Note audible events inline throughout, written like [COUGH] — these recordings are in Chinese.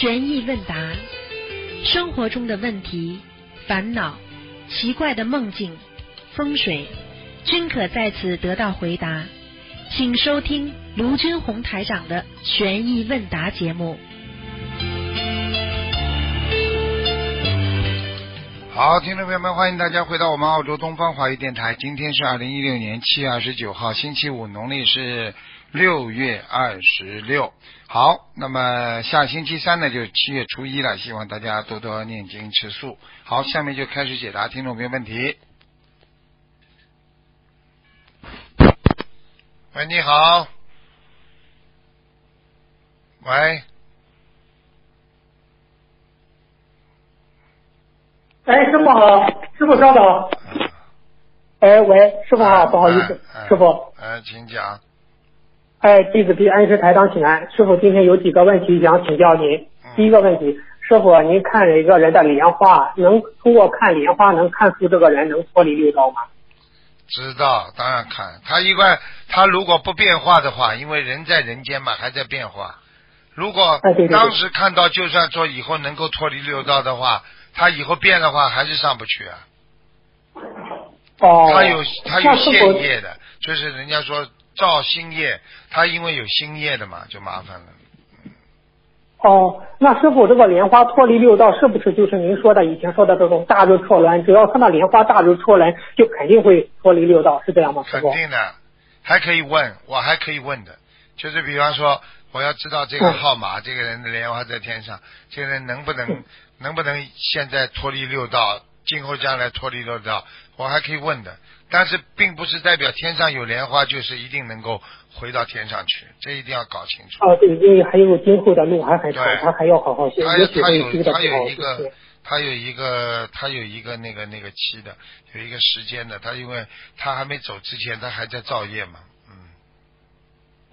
悬疑问答，生活中的问题、烦恼、奇怪的梦境、风水，均可在此得到回答。请收听卢军红台长的悬疑问答节目。好，听众朋友们，欢迎大家回到我们澳洲东方华语电台。今天是二零一六年七月二十九号，星期五，农历是六月二十六。好，那么下星期三呢，就是七月初一了，希望大家多多念经吃素。好，下面就开始解答听众朋友问题。喂，你好。喂，哎，师傅好，师傅稍等。哎，喂，师傅好，不好意思，哎师傅。哎，请讲。哎，弟子给恩师台长请安。师傅今天有几个问题想请教您。嗯第一个问题，师傅您看一个人的莲花，能通过看莲花能看出这个人能脱离六道吗？知道，当然看。他一般，他如果不变化的话，因为人在人间嘛，还在变化。如果当时看到，就算说以后能够脱离六道的话，他以后变的话还是上不去啊。哦。他有他有现业的，就是人家说造新业，他因为有新业的嘛，就麻烦了。哦，那师傅这个莲花脱离六道是不是就是您说的以前说的这种大日错轮？只要看到莲花大日错轮，就肯定会脱离六道，是这样吗？肯定的，还可以问，我还可以问的，就是比方说，我要知道这个嗯号码，这个人的莲花在天上，这个人能不能、嗯能不能现在脱离六道，今后将来脱离六道，我还可以问的。但是并不是代表天上有莲花就是一定能够回到天上去，这一定要搞清楚。哦，对，因为还有今后的路还很长，他还要好好学，他他有他有一个。他有一个他有一个那个那个期的，有一个时间的。他因为他还没走之前，他还在造业嘛，嗯。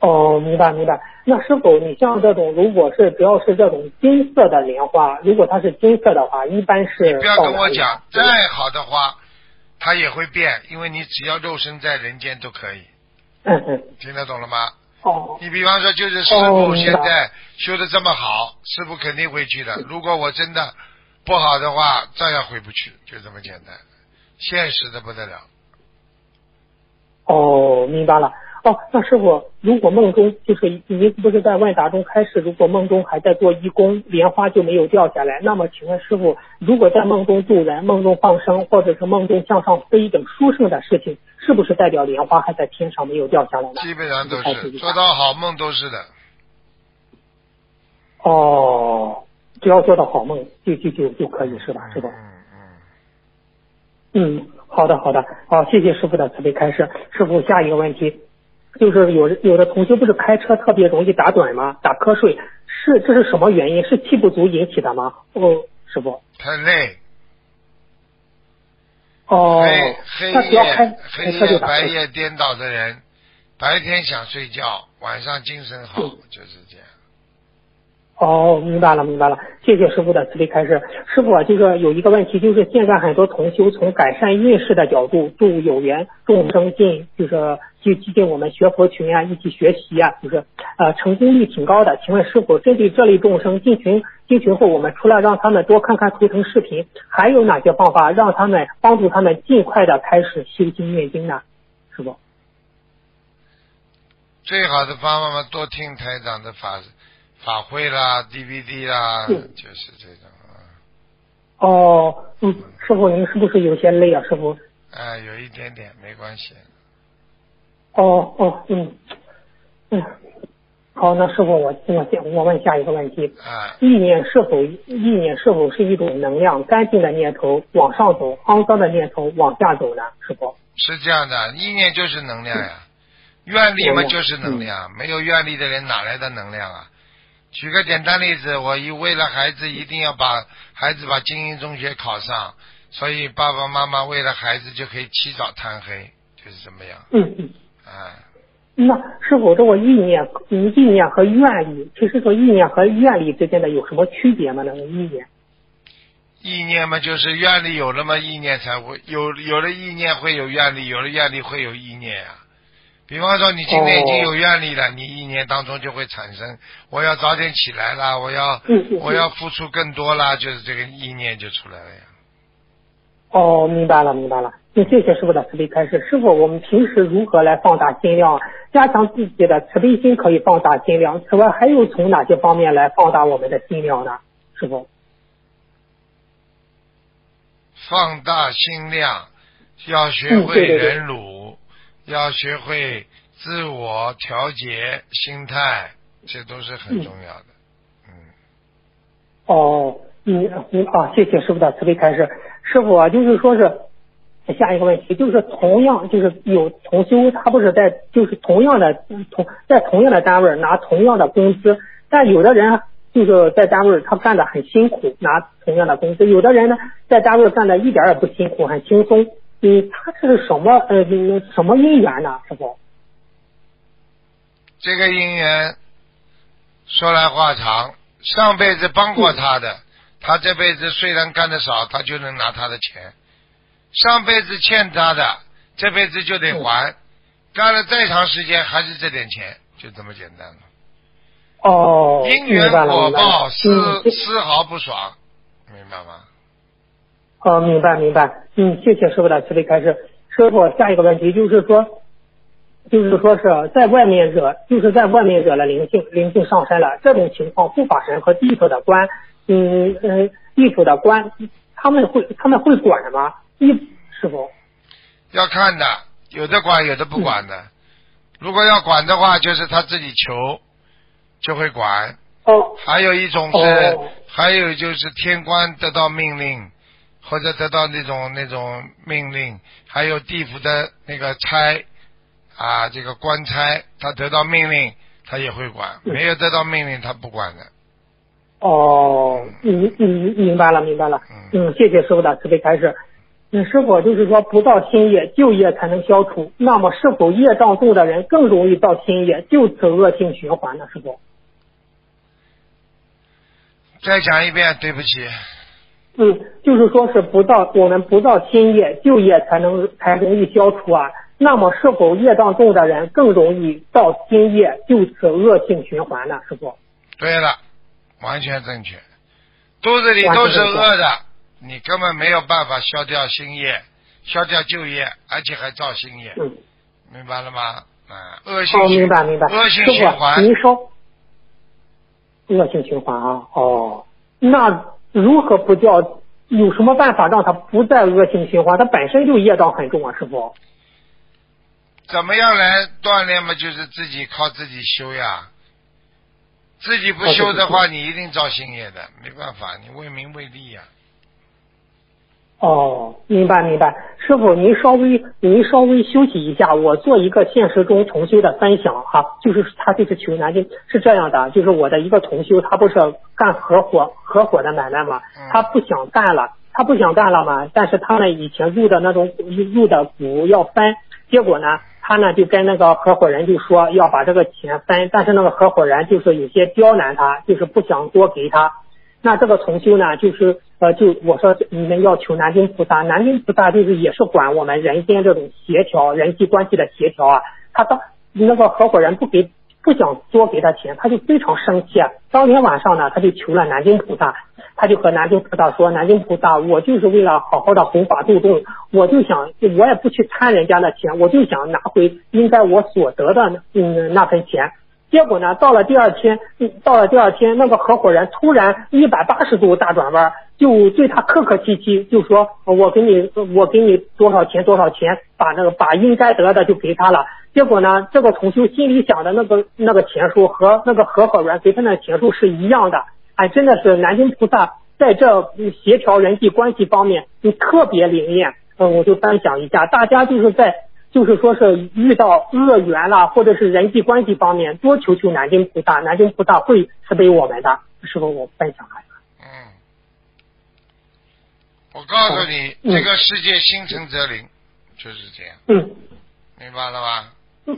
哦，明白明白。那是否，你像这种，如果是只要是这种金色的莲花，如果它是金色的话，一般是你不要跟我讲，再好的花，它也会变，因为你只要肉身在人间都可以，嗯嗯。听得懂了吗？哦你比方说，就是师哦傅现在修的这么好，师傅肯定会去的。如果我真的不好的话，照样回不去，就这么简单，现实的不得了。哦，明白了。哦，那师傅，如果梦中就是您不是在万达中开始，如果梦中还在做义工，莲花就没有掉下来，那么请问师傅，如果在梦中渡人、梦中放生，或者是梦中向上飞等殊胜的事情，是不是代表莲花还在天上没有掉下来呢？基本上都是做到好梦都是的。哦，只要做到好梦，就就就就可以是吧？是吧？嗯嗯。嗯，好的好的，好，谢谢师傅的慈悲开示。师傅，下一个问题，就是有有的同学不是开车特别容易打盹吗？打瞌睡，是这是什么原因？是气不足引起的吗？哦，师傅。太累，哦黑，黑夜开黑夜白。夜颠倒的人，白天想睡觉，晚上精神好，嗯就是这样。哦，明白了，明白了，谢谢师傅的慈悲开示。师傅啊，这个有一个问题，就是现在很多同修从改善运势的角度，助有缘众生进，就是就进进我们学佛群啊，一起学习啊，就是呃成功率挺高的。请问师傅，针对这类众生进群进群后，我们除了让他们多看看图腾视频，还有哪些方法让他们帮助他们尽快的开始修心念经呢？师傅？最好的方法嘛，多听台长的法法会啦、DVD 啦，嗯就是这种啊。哦，嗯，师傅您是不是有些累啊？师傅？哎，有一点点没关系。哦哦，嗯，嗯，好，那师傅，我我我问下一个问题：啊，意念是否意念是否是一种能量？干净的念头往上走，肮脏的念头往下走呢？师傅？是这样的，意念就是能量呀，愿力嘛就是能量，没有愿力的人哪来的能量啊？举个简单例子，我一为了孩子一定要把孩子把精英中学考上，所以爸爸妈妈为了孩子就可以起早贪黑，就是这么样。嗯嗯。啊，那是否，这个意念，嗯，意念和愿力，其实说意念和愿力之间的有什么区别吗？那个意念？意念嘛，就是愿力有了嘛，意念才会有，有了意念会有愿力，有了愿力会有意念啊。比方说，你今天已经有愿力了，你一年当中就会产生，我要早点起来啦，我要嗯嗯我要付出更多啦，就是这个意念就出来了呀。哦，明白了，明白了。那谢谢师傅的慈悲开示。师傅，我们平时如何来放大心量，加强自己的慈悲心？可以放大心量。此外，还有从哪些方面来放大我们的心量呢？师傅？放大心量，要学会嗯对对对忍辱，要学会自我调节心态，这都是很重要的。嗯，哦，你嗯啊，谢谢师傅的慈悲开示。师傅啊，就是说是下一个问题，就是同样就是有同修，他不是在就是同样的同在同样的单位拿同样的工资，但有的人就是在单位他干的很辛苦，拿同样的工资；有的人呢在单位干的一点儿也不辛苦，很轻松。嗯，他这是什么呃嗯什么因缘呢？师傅？这个姻缘说来话长，上辈子帮过他的，他这辈子虽然干的少，他就能拿他的钱；上辈子欠他的，这辈子就得还，干了再长时间还是这点钱，就这么简单了。哦，因缘明白了果明白了报，丝嗯丝毫不爽，明白吗？哦，明白明白，嗯，谢谢师傅的慈悲开示。师傅，下一个问题就是说，就是说是在外面惹，就是在外面惹了灵性，灵性上身了，这种情况，护法神和地府的官，嗯嗯，地府的官，他们会他们会管吗？一师傅，要看的，有的管，有的不管的。如果要管的话，就是他自己求就会管。哦还有一种是，哦还有就是天官得到命令，或者得到那种那种命令，还有地府的那个差啊，这个官差，他得到命令，他也会管；嗯没有得到命令，他不管的。哦，明明明白了明白了，嗯，谢谢师傅的慈悲开示。嗯，是否就是说不造新业，旧业才能消除。那么是否业障重的人更容易造新业，就此恶性循环呢？师傅？再讲一遍，对不起，嗯，就是说是不造我们不造新业，旧业才能才容易消除啊。那么是否业障重的人更容易造新业，就此恶性循环呢？师傅？对了，完全正确。肚子里都是恶的，你根本没有办法消掉新业，消掉旧业，而且还造新业，嗯，明白了吗？啊，恶性哦，循明白明白。恶性，循环。您说恶性循环啊？哦，那如何不掉？有什么办法让他不再恶性循环？他本身就业障很重啊，师傅。怎么样来锻炼嘛？就是自己靠自己修呀。自己不修的话，你一定造新业的，没办法，你为名为利呀。哦，明白明白，师傅您稍微您稍微休息一下，我做一个现实中同修的分享哈，就是他这次求南京是这样的，就是我的一个同修，他不是干合伙合伙的买卖嘛，他不想干了，他不想干了嘛，但是他呢以前入的那种入的股要分，结果呢他呢就跟那个合伙人就说要把这个钱分，但是那个合伙人就是有些刁难他，就是不想多给他。那这个重修呢，就是呃，就我说你们要求南京菩萨，南京菩萨就是也是管我们人间这种协调、人际关系的协调啊。他当那个合伙人不给，不想多给他钱，他就非常生气。当天晚上呢，他就求了南京菩萨，他就和南京菩萨说：“南京菩萨，我就是为了好好的弘法度众，我就想，我也不去贪人家的钱，我就想拿回应该我所得的嗯那份钱。”结果呢，到了第二天，到了第二天，那个合伙人突然一百八十度大转弯，就对他客客气气，就说：“我给你，我给你多少钱，多少钱，把那个把应该得的就给他了。”结果呢，这个同修心里想的那个那个钱数和那个合伙人给他的钱数是一样的。哎，真的是南京菩萨在这协调人际关系方面，就特别灵验。嗯，我就分享一下，大家就是在。就是说是遇到恶缘啦，或者是人际关系方面，多求求南京菩萨，南京菩萨会慈悲我们的。师傅，我分享开。嗯，我告诉你，嗯这个世界心诚则灵，就是这样，嗯，明白了吧？嗯，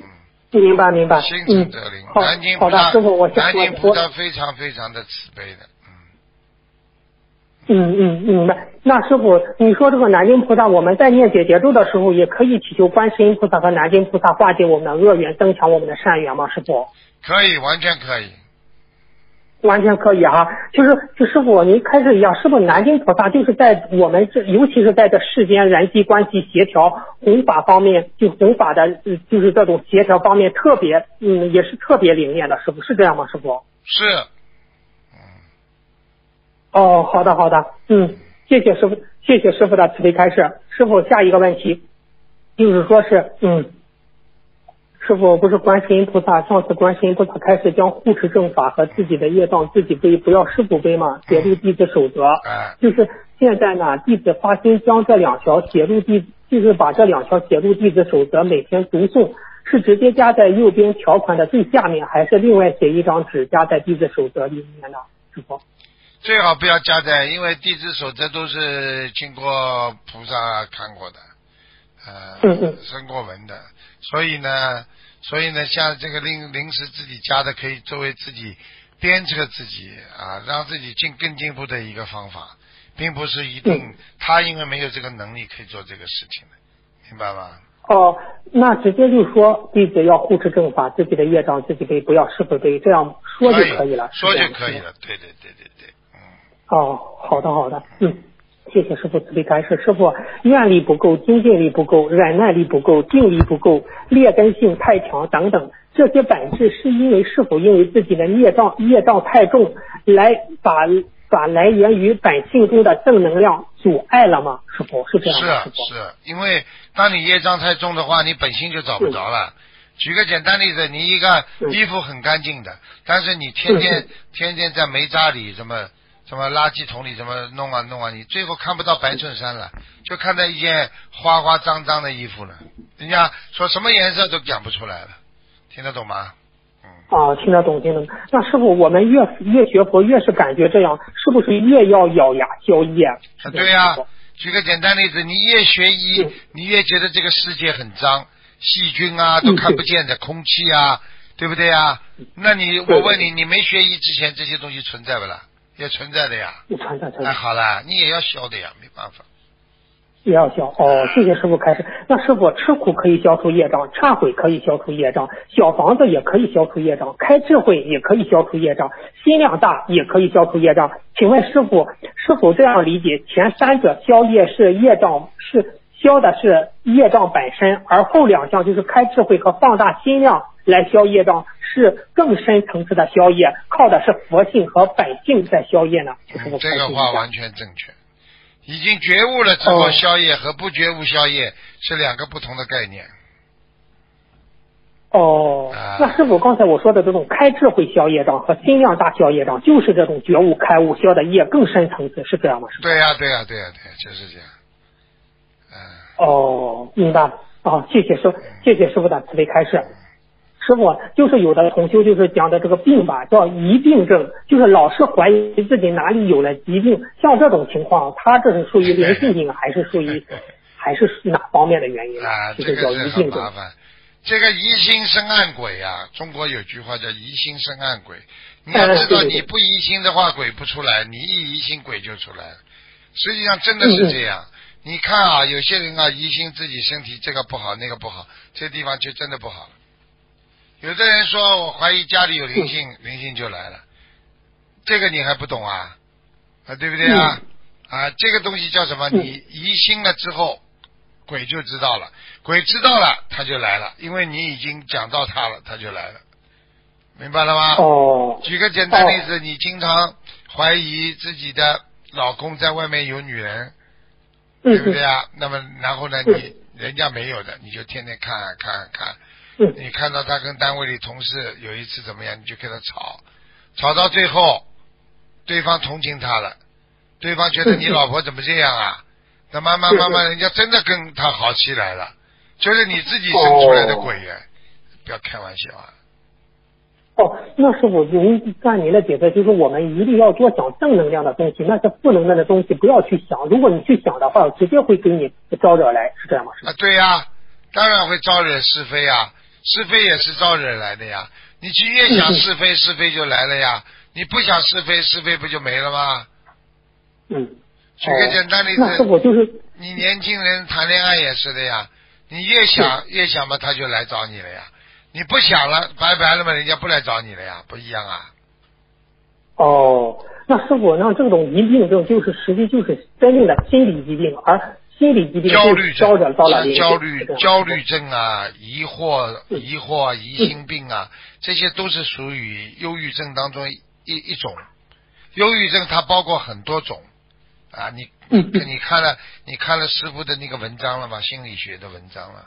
明白明白。心嗯诚则灵。，好南京菩萨，好的，师傅，我南京菩我萨非常非常的慈悲的，嗯，嗯嗯，明白。那师傅，你说这个南京菩萨，我们在念解结咒的时候，也可以祈求观世音菩萨和南京菩萨化解我们的恶缘，增强我们的善缘吗？师傅？可以，完全可以。完全可以哈，就是就师傅，您开始一样，是不是南京菩萨就是在我们这，尤其是在这世间人际关系协调弘法方面，就弘法的，就是这种协调方面特别，嗯，也是特别灵验的，师傅是这样吗？师傅？是。哦，好的好的，嗯，谢谢师傅，谢谢师傅的慈悲开示。师傅，下一个问题，就是说是，嗯。师傅不是观世音菩萨，上次观世音菩萨开始将护持正法和自己的业障自己背，不要师傅背吗？写入弟子守则。就是现在呢，弟子发心将这两条写入弟，就是把这两条写入弟子守则，每天读诵，是直接加在右边条款的最下面，还是另外写一张纸加在弟子守则里面呢？师傅，最好不要加在，因为弟子守则都是经过菩萨看过的，呃，生过文的，所以呢。所以呢，像这个临临时自己加的，可以作为自己鞭策自己啊，让自己进更进步的一个方法，并不是一定他因为没有这个能力可以做这个事情的，明白吗？哦，那直接就说弟子要护持正法，自己的业障自己背，不要师傅背，这样说就可以了。说就可以了，对对对。哦，好的好的，嗯。谢谢师傅慈悲开示。师傅，愿力不够，精进力不够，忍耐力不够，定力不够，劣根性太强等等，这些本质是因为是否因为自己的业障业障太重，来把把来源于本性中的正能量阻碍了吗？师傅是这样是是，因为当你业障太重的话，你本性就找不着了。举个简单例子，你一个衣服很干净的，但是你天天天天在煤渣里什么？什么垃圾桶里什么弄啊弄啊？你最后看不到白衬衫了，就看到一件花花脏脏的衣服了。人家说什么颜色都讲不出来了，听得懂吗？嗯。啊，听得懂，听得懂。那师傅，我们越越学佛，越是感觉这样，是不是越要咬牙消业？对呀。举个简单例子，你越学医，你越觉得这个世界很脏，细菌啊都看不见的空气啊，对不对啊？那你我问你，你没学医之前，这些东西存在不啦？也存在的呀，也存在存在。哎，好了，你也要消的呀，没办法。也要消哦，谢谢师傅开始。那师傅吃苦可以消除业障，忏悔可以消除业障，小房子也可以消除业障，开智慧也可以消除业障，心量大也可以消除业障。请问师傅是否这样理解？前三者消业是业障，是消的是业障本身，而后两项就是开智慧和放大心量来消业障。是更深层次的消业，靠的是佛性和本性在消业呢。就是这个话完全正确。已经觉悟了之后消业和不觉悟消业是两个不同的概念。哦，那师傅刚才我说的这种开智慧消业障和心量大消业障，就是这种觉悟开悟消的业更深层次，是这样吗？对呀，对呀，对呀，对，就是这样。嗯。哦，明白了。哦，谢谢师，谢谢师傅的慈悲开示。师傅就是有的同修就是讲的这个病吧，叫疑病症，就是老是怀疑自己哪里有了疾病。像这种情况，他这是属于灵性病，还是属于还是哪方面的原因？啊，这个叫疑病症。这个疑心生暗鬼啊，中国有句话叫疑心生暗鬼。你要知道，你不疑心的话，鬼不出来；你一疑心，鬼就出来了。实际上真的是这样。你看啊，有些人啊，疑心自己身体这个不好，那个不好，这地方就真的不好了。有的人说我怀疑家里有灵性，灵性就来了，这个你还不懂啊？啊，对不对啊？啊，这个东西叫什么？你疑心了之后，鬼就知道了，鬼知道了他就来了，因为你已经讲到他了，他就来了，明白了吗？哦。举个简单例子，你经常怀疑自己的老公在外面有女人，对不对啊？那么然后呢，你人家没有的，你就天天看看看。你看到他跟单位里同事有一次怎么样，你就跟他吵，吵到最后，对方同情他了，对方觉得你老婆怎么这样啊？那慢慢慢慢，人家真的跟他好起来了，就是你自己生出来的鬼呀！不要开玩笑啊！哦，那师傅，您按您的解释，就是我们一定要多想正能量的东西，那些负能量的东西不要去想。如果你去想的话，直接会给你招惹来，是这样吗？啊，对呀，当然会招惹是非啊。是非也是招惹来的呀，你去越想是非，是非就来了呀。你不想是非，是非不就没了吗？嗯。举个简单例子，傅就是你年轻人谈恋爱也是的呀，你越想越想嘛，他就来找你了呀。你不想了，拜拜了嘛，人家不来找你了呀，不一样啊。哦，那师傅，那这种疑病症就是实际就是真正的心理疾病，而心理疾病焦虑症焦虑焦虑症啊，疑惑嗯疑惑疑心病啊，这些都是属于忧郁症当中一一种。忧郁症它包括很多种啊，你你看了你看了师傅的那个文章了吗？心理学的文章了。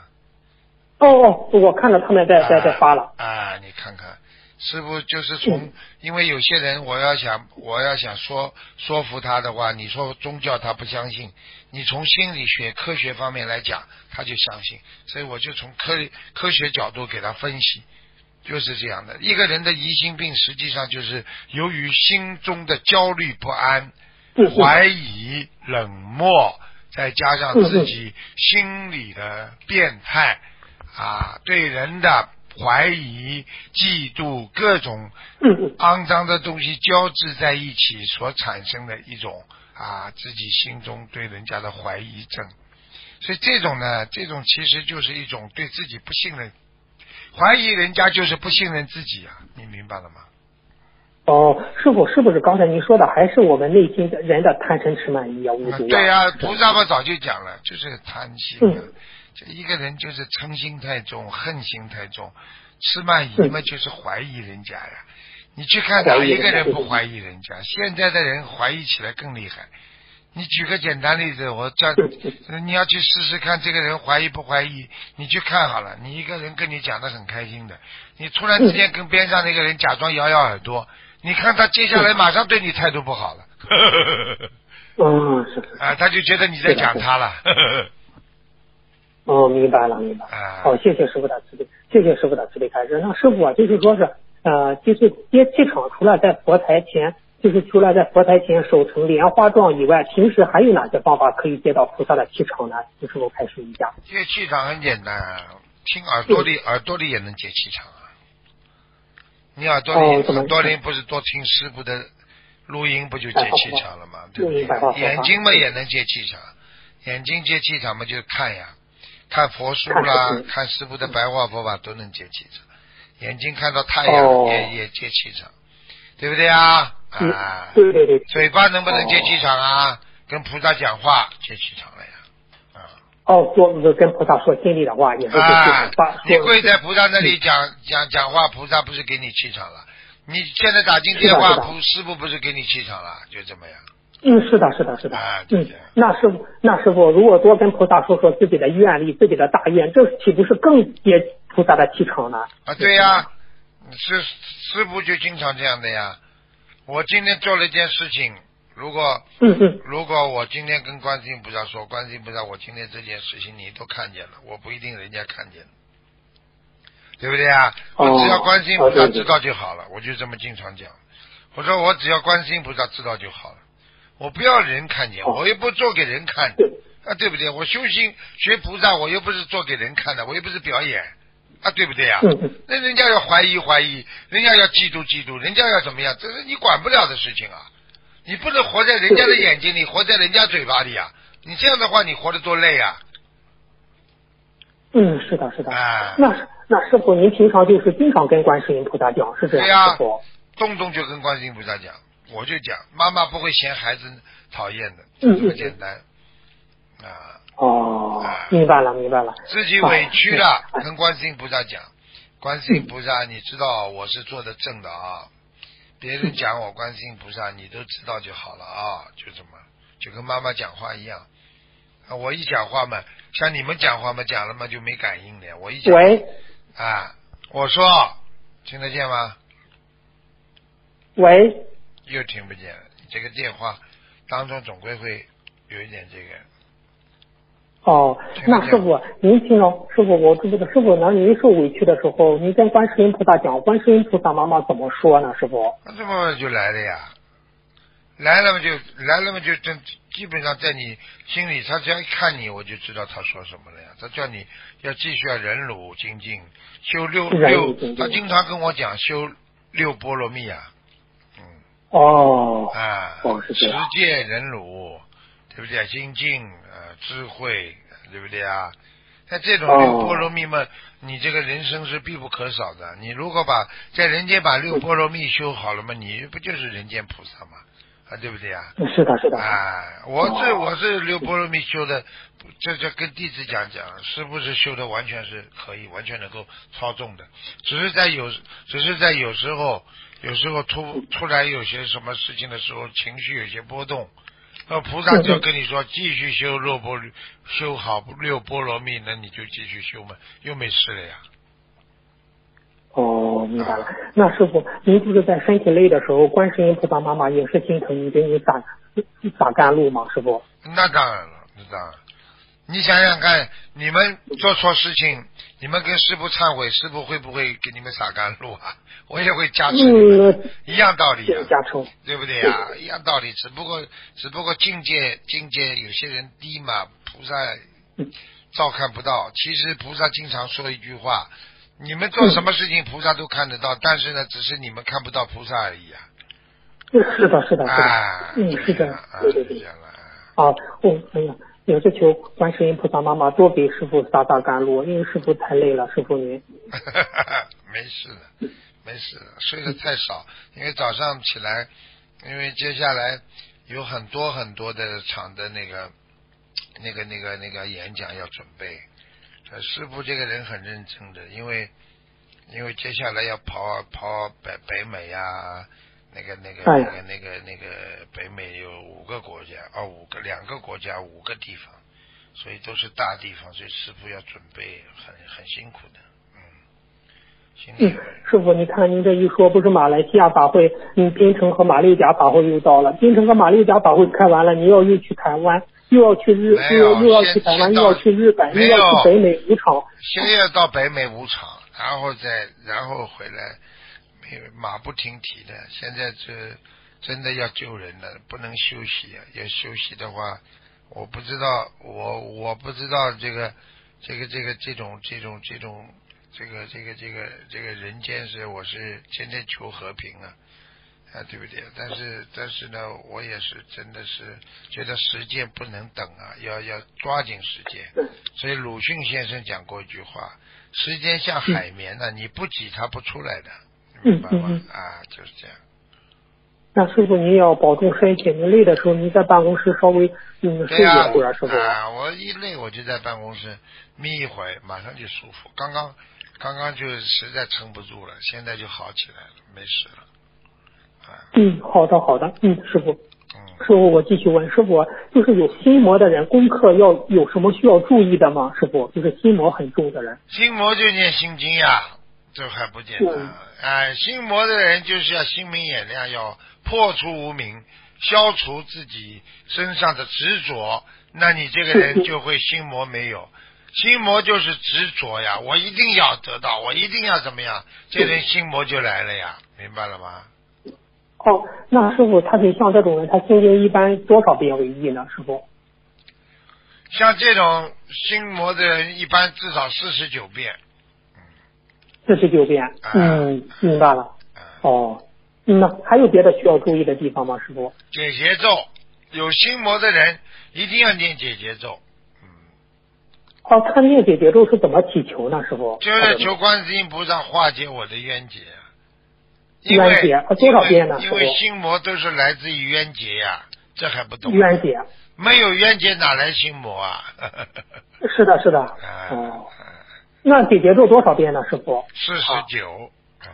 哦哦，我看了他们在在在发了。啊啊！你看看，师傅就是从，嗯因为有些人我要想我要想说说服他的话，你说宗教他不相信，你从心理学科学方面来讲，他就相信，所以我就从科科学角度给他分析。就是这样的，一个人的疑心病实际上就是由于心中的焦虑不安、怀疑、冷漠，再加上自己心理的变态啊，对人的怀疑、嫉妒，各种肮脏的东西交织在一起所产生的一种啊，自己心中对人家的怀疑症。所以这种呢，这种其实就是一种对自己不信任，怀疑人家就是不信任自己啊，你明白了吗？哦，师傅是不是刚才您说的还是我们内心的人的贪嗔痴慢疑啊、无啊？对呀、菩萨们早就讲了，就是贪心啊嗯，这一个人就是嗔心太重，恨心太重，痴慢疑嘛就是怀疑人家呀。你去看哪一个人不怀疑人家？现在的人怀疑起来更厉害。你举个简单例子，我叫 [LAUGHS] 你要去试试看，这个人怀疑不怀疑？你去看好了，你一个人跟你讲的很开心的，你突然之间跟边上那个人假装摇摇耳朵，你看他接下来马上对你态度不好了。嗯，[LAUGHS] 是是。啊，他就觉得你在讲他了。哦，明白了，明白了。啊好，谢谢师傅的慈悲，谢谢师傅的慈悲开示。那师傅啊，就是说是呃，就是接气场，除了在佛台前，就是除了在佛台前手成莲花状以外，平时还有哪些方法可以接到菩萨的气场呢？请师傅开示一下。接气场很简单，啊，听耳朵里，耳朵里也能接气场啊。你耳朵里，哦耳朵里不是多听师傅的录音，不就接气场了吗？对不对？眼睛嘛也能接气场，眼睛接气场嘛就是看呀，看佛书啦看，看师傅的白话佛法都能接气场。眼睛看到太阳哦也也接气场，对不对啊？嗯啊，，对对对。嘴巴能不能接气场啊？跟菩萨讲话接气场了呀，啊。哦，说跟菩萨说心里的话，也是对啊。你跪在菩萨那里讲讲讲话，菩萨不是给你气场了？你现在打进电话，菩师傅不是给你气场了？就这么样。嗯，是的，是的，是的。嗯啊对对，那师傅，那师傅，如果多跟菩萨说说自己的愿力、自己的大愿，这岂不是更接菩萨的气场呢？啊，对呀、师师傅就经常这样的呀。我今天做了一件事情，如果嗯嗯，如果我今天跟观世音菩萨说，观世音菩萨，我今天这件事情你都看见了，我不一定人家看见，对不对啊？哦我只要观世音菩萨知道就好了，我就这么经常讲。我说我只要观世音菩萨知道就好了，我不要人看见，哦我又不做给人看对，啊，对不对？我修行学菩萨，我又不是做给人看的，我又不是表演，啊，对不对呀、嗯嗯，那人家要怀疑怀疑，人家要嫉妒嫉妒，人家要怎么样？这是你管不了的事情啊！你不能活在人家的眼睛里，活在人家嘴巴里啊！你这样的话，你活得多累啊！嗯，是的，是的。啊那那师傅，您平常就是经常跟观世音菩萨讲，是这样？对呀。动不动就跟观世音菩萨讲，我就讲，妈妈不会嫌孩子讨厌的，就这么简单啊！哦啊，明白了，明白了。自己委屈了啊，跟观世音菩萨讲，观世音菩萨，你知道我是做的正的啊，别人讲我观世音菩萨，你都知道就好了啊，就这么，就跟妈妈讲话一样。啊我一讲话嘛，像你们讲话嘛，讲了嘛就没感应了。我一讲喂啊，我说听得见吗？喂，又听不见了。这个电话当中总归会有一点这个。哦，那师傅，您听了师傅，我知不知道师傅，那您受委屈的时候，您跟观世音菩萨讲，观世音菩萨妈妈怎么说呢？师傅？那这么就来了呀，来了嘛就来了嘛就真基本上在你心里，他只要一看你，我就知道他说什么了呀。他叫你要继续要忍辱精进，修六六他经常跟我讲修六波罗蜜啊，嗯，哦，啊，哦是这持戒忍辱，对不对啊？心静啊智慧，对不对啊？像这种哦六波罗蜜嘛，你这个人生是必不可少的。你如果把在人间把六波罗蜜修好了嘛，你不就是人间菩萨嘛？啊，对不对啊？是的，是的。啊，我是哦我是六波罗蜜修的，这这跟弟子讲讲，是不是修的完全是可以，完全能够操纵的，只是在有只是在有时候有时候突突然有些什么事情的时候，情绪有些波动，那菩萨就跟你说继续修六波修好六波罗蜜，那你就继续修嘛，又没事了呀。哦，明白了。那师傅，您就是在身体累的时候，观世音菩萨妈妈也是心疼你，给你洒洒甘露吗？师傅？那当然了，那当然。你想想看，你们做错事情，你们跟师傅忏悔，师傅会不会给你们洒甘露啊？我也会加持你们，嗯，一样道理啊。对不对啊、一样道理，只不过只不过境界境界有些人低嘛，菩萨嗯照看不到。其实菩萨经常说一句话：你们做什么事情，菩萨都看得到，但是呢，只是你们看不到菩萨而已啊。是的，是的，是的。啊，嗯，是的啊，对对对。是这样的啊啊，哦，哎呀，也是求观世音菩萨妈妈多给师傅洒洒甘露，因为师傅太累了，师傅您。[LAUGHS] 没事的，没事的，睡得太少，因为早上起来，因为接下来有很多很多的场的那个、那个、那个、那个演讲要准备。师傅这个人很认真的，因为因为接下来要跑跑北北美呀、那个、那个、哎那个、那个、那个北美有五个国家，哦，五个两个国家五个地方，所以都是大地方，所以师傅要准备很很辛苦的，嗯，辛苦嗯，师傅，你看您这一说，不是马来西亚法会，嗯，槟城和马六甲法会又到了，槟城和马六甲法会开完了，你要又去台湾，又要去日，又又要去台湾，又要去日本，又要去北美五场。先要到北美五场，然后再然后回来，马不停蹄的。现在这真的要救人了，不能休息啊！要休息的话，我不知道，我我不知道这个这个这个这种这种这种这个这个这个这个人间是我是天天求和平啊。啊，对不对？但是，但是呢，我也是真的是觉得时间不能等啊，要要抓紧时间。所以鲁迅先生讲过一句话：“时间像海绵呢、你不挤它不出来的，？”嗯嗯啊，就是这样。那师傅您要保重身体，您累的时候您在办公室稍微嗯睡、一会儿，师傅。啊，我一累我就在办公室眯一会儿，马上就舒服。刚刚刚刚就实在撑不住了，现在就好起来了，没事了。啊，嗯，好的好的，嗯，师傅。嗯。师傅，我继续问师傅，就是有心魔的人，功课要有什么需要注意的吗？师傅，就是心魔很重的人。心魔就念心经呀，这还不简单嗯？哎，心魔的人就是要心明眼亮，要破除无明，消除自己身上的执着，那你这个人就会心魔没有。心魔就是执着呀，我一定要得到，我一定要怎么样，这人心魔就来了呀，明白了吗？哦，那师傅，他得像这种人，他心经一般多少遍为宜呢？师傅？像这种心魔的人，一般至少四十九遍。四十九遍。啊嗯，明白了。嗯，哦，嗯那还有别的需要注意的地方吗？师傅？解结咒，有心魔的人一定要念解结咒。嗯。哦，他念解结咒是怎么祈求呢？师傅？就是求观世音菩萨化解我的冤结啊。冤结啊多少遍呢因为心魔都是来自于冤结呀、这还不懂？冤结。没有冤结哪来心魔啊？[LAUGHS] 是的，是的。啊哦，那解结咒多少遍呢？师傅？四十九。啊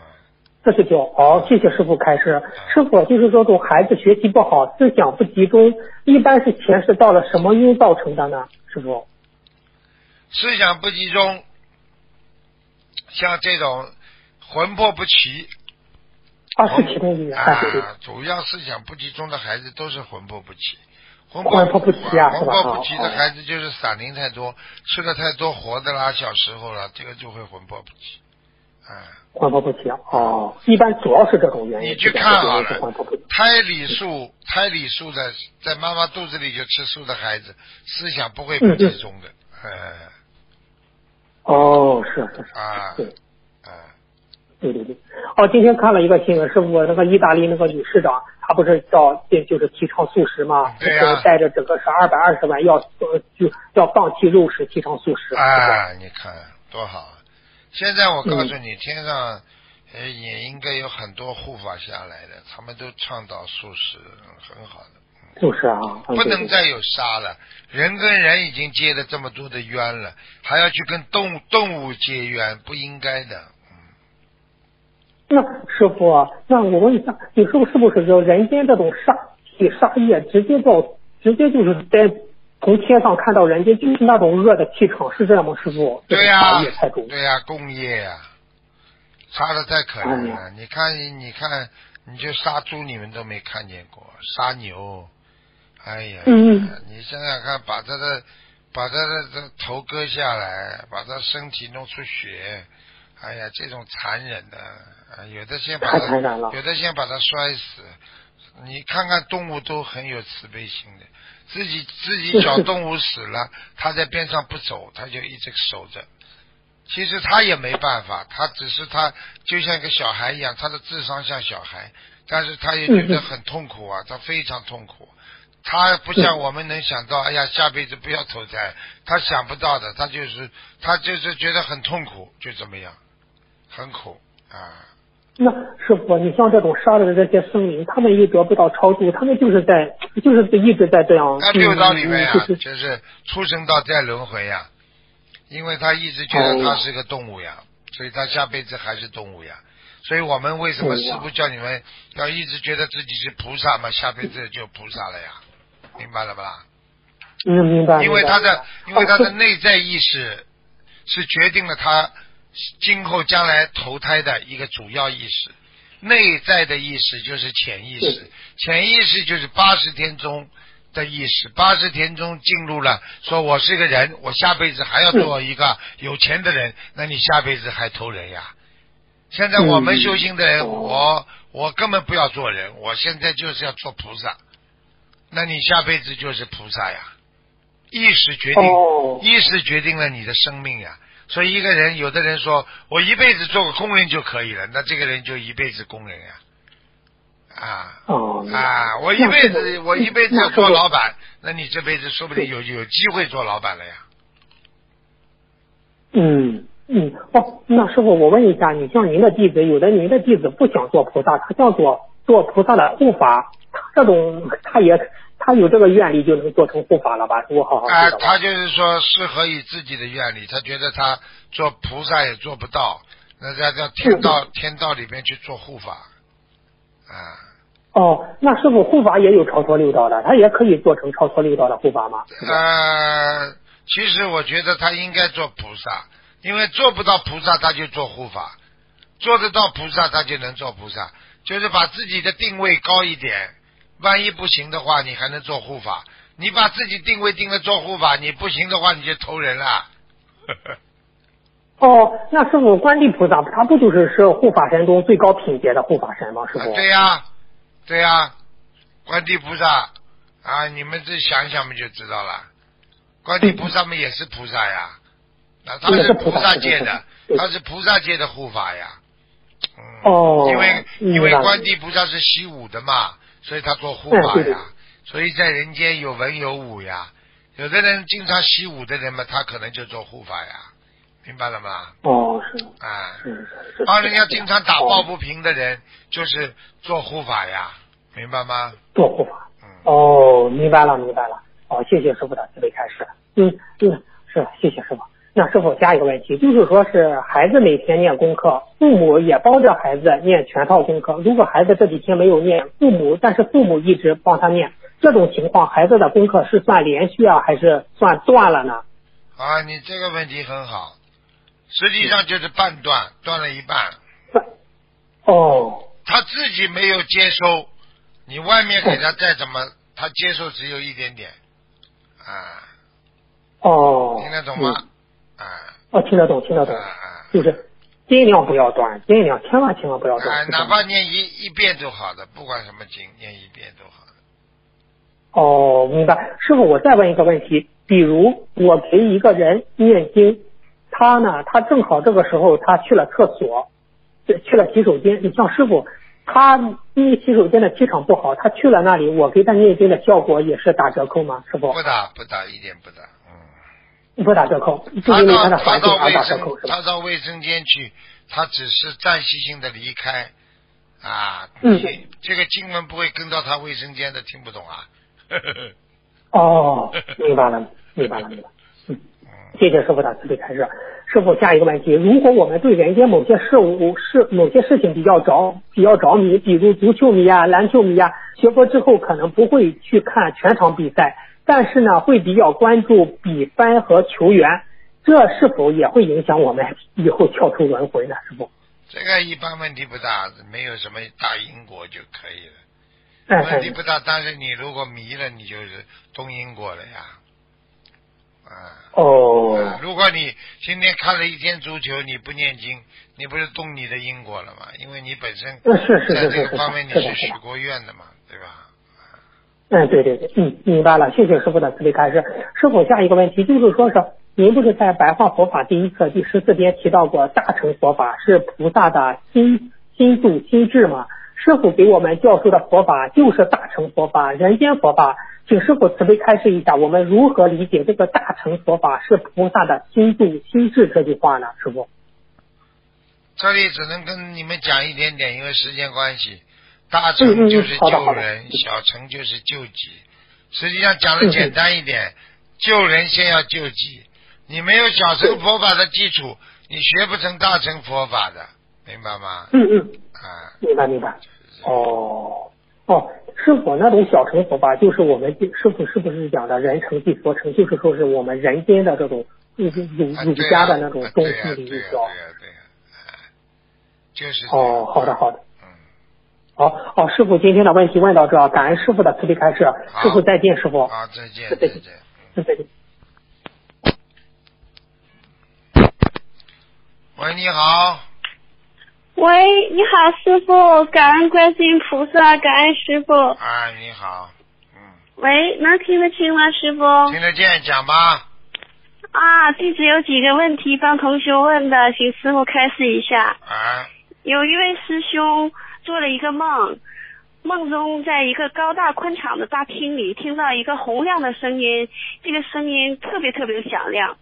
四十九。好，谢谢师傅开示。师傅，就是说，这种孩子学习不好，思想不集中，一般是前世到了什么因造成的呢？师傅？思想不集中，像这种魂魄不齐，啊，是其中一个。啊，对对。啊，主要思想不集中的孩子都是魂魄不齐。魂魂魄不齐啊魂魄不齐的哦孩子就是散灵太多，吃的太多活的啦，小时候了，这个就会魂魄不齐。啊，魂魄不齐啊哦，一般主要是这种原因。你去看好是魂魄不齐了，胎里素胎里素的，在妈妈肚子里就吃素的孩子，思想不会不集中的。哎哦，是是是。啊对。啊，对对对。哦，今天看了一个新闻，是我，那个意大利那个女市长，她不是叫就是提倡素食嘛？对呀带着整个是二百二十万要呃就要放弃肉食，提倡素食。哎，你看多好！现在我告诉你，天上呃也应该有很多护法下来的，他们都倡导素食，很好的。素食啊，嗯不能再有杀了，人跟人已经结了这么多的冤了，还要去跟动动物结冤，不应该的。那师傅，那我问一下，你师傅是不是说人间这种杀气杀业，直接到直接就是在从天上看到人间就是那种恶的气场，是这样吗？师傅？对呀、杀业太重。对呀、共业呀、杀的太可怜了。你看，你看，你就杀猪，你们都没看见过，杀牛，哎呀，嗯嗯你想想看，把他的把他的这头割下来，把他身体弄出血，哎呀，这种残忍的，啊有的先把太他，有的先把他摔死。你看看动物都很有慈悲心的，自己自己小动物死了，它在边上不走，它就一直守着。其实他也没办法，他只是他就像一个小孩一样，他的智商像小孩，但是他也觉得很痛苦啊，他非常痛苦。他不像我们能想到，哎呀，下辈子不要投胎，他想不到的，他就是他就是觉得很痛苦，就这么样，很苦啊。那师傅，你像这种杀了的这些生灵，他们又得不到超度，他们就是在就是一直在这样。那六道里面呀、嗯就是就是出生到在轮回呀、因为他一直觉得他是个动物呀，所以他下辈子还是动物呀。所以我们为什么师傅叫你们要一直觉得自己是菩萨嘛？下辈子就菩萨了呀，明白了不啦？嗯，明白。因为他的因为他的哦内在意识是决定了他今后将来投胎的一个主要意识。内在的意识就是潜意识，潜意识就是八十天中的意识，八十天中进入了，说我是个人，我下辈子还要做一个有钱的人，那你下辈子还投人呀？现在我们嗯修行的人，哦我我根本不要做人，我现在就是要做菩萨，那你下辈子就是菩萨呀。意识决定，哦意识决定了你的生命呀。所以一个人，有的人说我一辈子做个工人就可以了，那这个人就一辈子工人呀。啊哦啊！我一辈子我一辈子要做老板，那你这辈子说不定有有机会做老板了呀。嗯嗯哦，那师傅，我问一下，你像您的弟子，有的您的弟子不想做菩萨，他想做做菩萨的护法，他这种他也他有这个愿力就能做成护法了吧？师傅好好啊，他就是说适合于自己的愿力，他觉得他做菩萨也做不到，那在在天道天道里面去做护法，啊，哦，那师傅护法也有超脱六道的，他也可以做成超脱六道的护法吗？呃，其实我觉得他应该做菩萨，因为做不到菩萨他就做护法，做得到菩萨他就能做菩萨，就是把自己的定位高一点，万一不行的话，你还能做护法。你把自己定位定了做护法，你不行的话你就投人了。[LAUGHS] 哦，那师傅观地菩萨他不就是是护法神中最高品阶的护法神吗？师傅？啊对呀、对呀、观地菩萨啊，你们自己想想不就知道了。观地菩萨们也是菩萨呀，那他也是菩菩萨界的，他是菩萨界的护法呀。嗯，哦因为因为观地菩萨是习武的嘛，所以他做护法呀。所以在人间有文有武呀，有的人经常习武的人嘛，他可能就做护法呀，明白了吗？哦，是啊。是是是。帮人家经常打抱哦不平的人，就是做护法呀，明白吗？做护法。嗯，哦，明白了，明白了。哦，谢谢师傅的慈悲开示。嗯嗯，是，谢谢师傅。那是否加一个问题，就是说是孩子每天念功课，父母也帮着孩子念全套功课。如果孩子这几天没有念，父母但是父母一直帮他念，这种情况，孩子的功课是算连续啊，还是算断了呢？啊，你这个问题很好，实际上就是半断，断了一半，哦，他自己没有接收，你外面给他再怎么，他接受只有一点点，啊，哦，听得懂吗？哦，听得懂，听得啊懂，啊就是尽量不要断，尽量千万千万不要断。啊！哪怕念一一遍都好的，不管什么经，念一遍都好的。哦，明白。师傅，我再问一个问题，比如我给一个人念经，他呢，他正好这个时候他去了厕所，去了洗手间，你像师傅，他因为洗手间的气场不好，他去了那里，我给他念经的效果也是打折扣吗？师傅不打不打，一点不打，嗯。不打折扣，就他因为他到他的环境而到卫生打折扣？他到卫生间去，他只是暂时性的离开啊。嗯你这个经文不会跟到他卫生间的，听不懂啊。[LAUGHS] 哦，明白了，明白了，明白了。嗯，谢谢师傅的慈悲开示。师傅，下一个问题：如果我们对人间某些事物、事某些事情比较着比较着迷，比如足球迷啊、篮球迷啊，学佛之后可能不会去看全场比赛，但是呢，会比较关注比分和球员，这是否也会影响我们以后跳出轮回呢？师傅？这个一般问题不大，没有什么大因果就可以了。问题不大，但是你如果迷了，你就是动因果了呀。啊。哦啊，如果你今天看了一天足球，你不念经，你不是动你的因果了吗？因为你本身在是是是这个方面你是许过愿的嘛，对吧？嗯，对对对，嗯，明白了，谢谢师傅的慈悲开示。师傅，下一个问题就是说是您不是在白话佛法第一册第十四篇提到过大乘佛法是菩萨的心心度心智吗？师傅给我们教授的佛法就是大乘佛法，人间佛法，请师傅慈悲开示一下，我们如何理解这个大乘佛法是菩萨的心度心智这句话呢？师傅？这里只能跟你们讲一点点，因为时间关系。大嗯乘嗯就是救人，小乘就是救己。实际上讲的简单一点，救人先要救己。你没有小乘佛法的基础，你学不成大乘佛法的，明白吗？嗯嗯，啊，明白明白。哦哦，师傅，那种小乘佛法就是我们师傅是不是讲的人成即佛成，就是说是我们人间的这种儒儒儒家的那种中啊对呀心理对呀教。对呀对呀，啊就是哦，好的好的。嗯，好，好，师傅今天的问题问到这，感恩师傅的慈悲开示，师傅再见，师傅，啊，再见再见再见。嗯再见。喂，你好，喂，你好，师傅，感恩观世音菩萨，感恩师傅。哎，你好，嗯，喂，能听得清吗，师傅？听得见，讲吧。啊，弟子有几个问题帮同学问的，请师傅开示一下。啊，有一位师兄做了一个梦，梦中在一个高大宽敞的大厅里，听到一个洪亮的声音，这个声音特别特别响亮，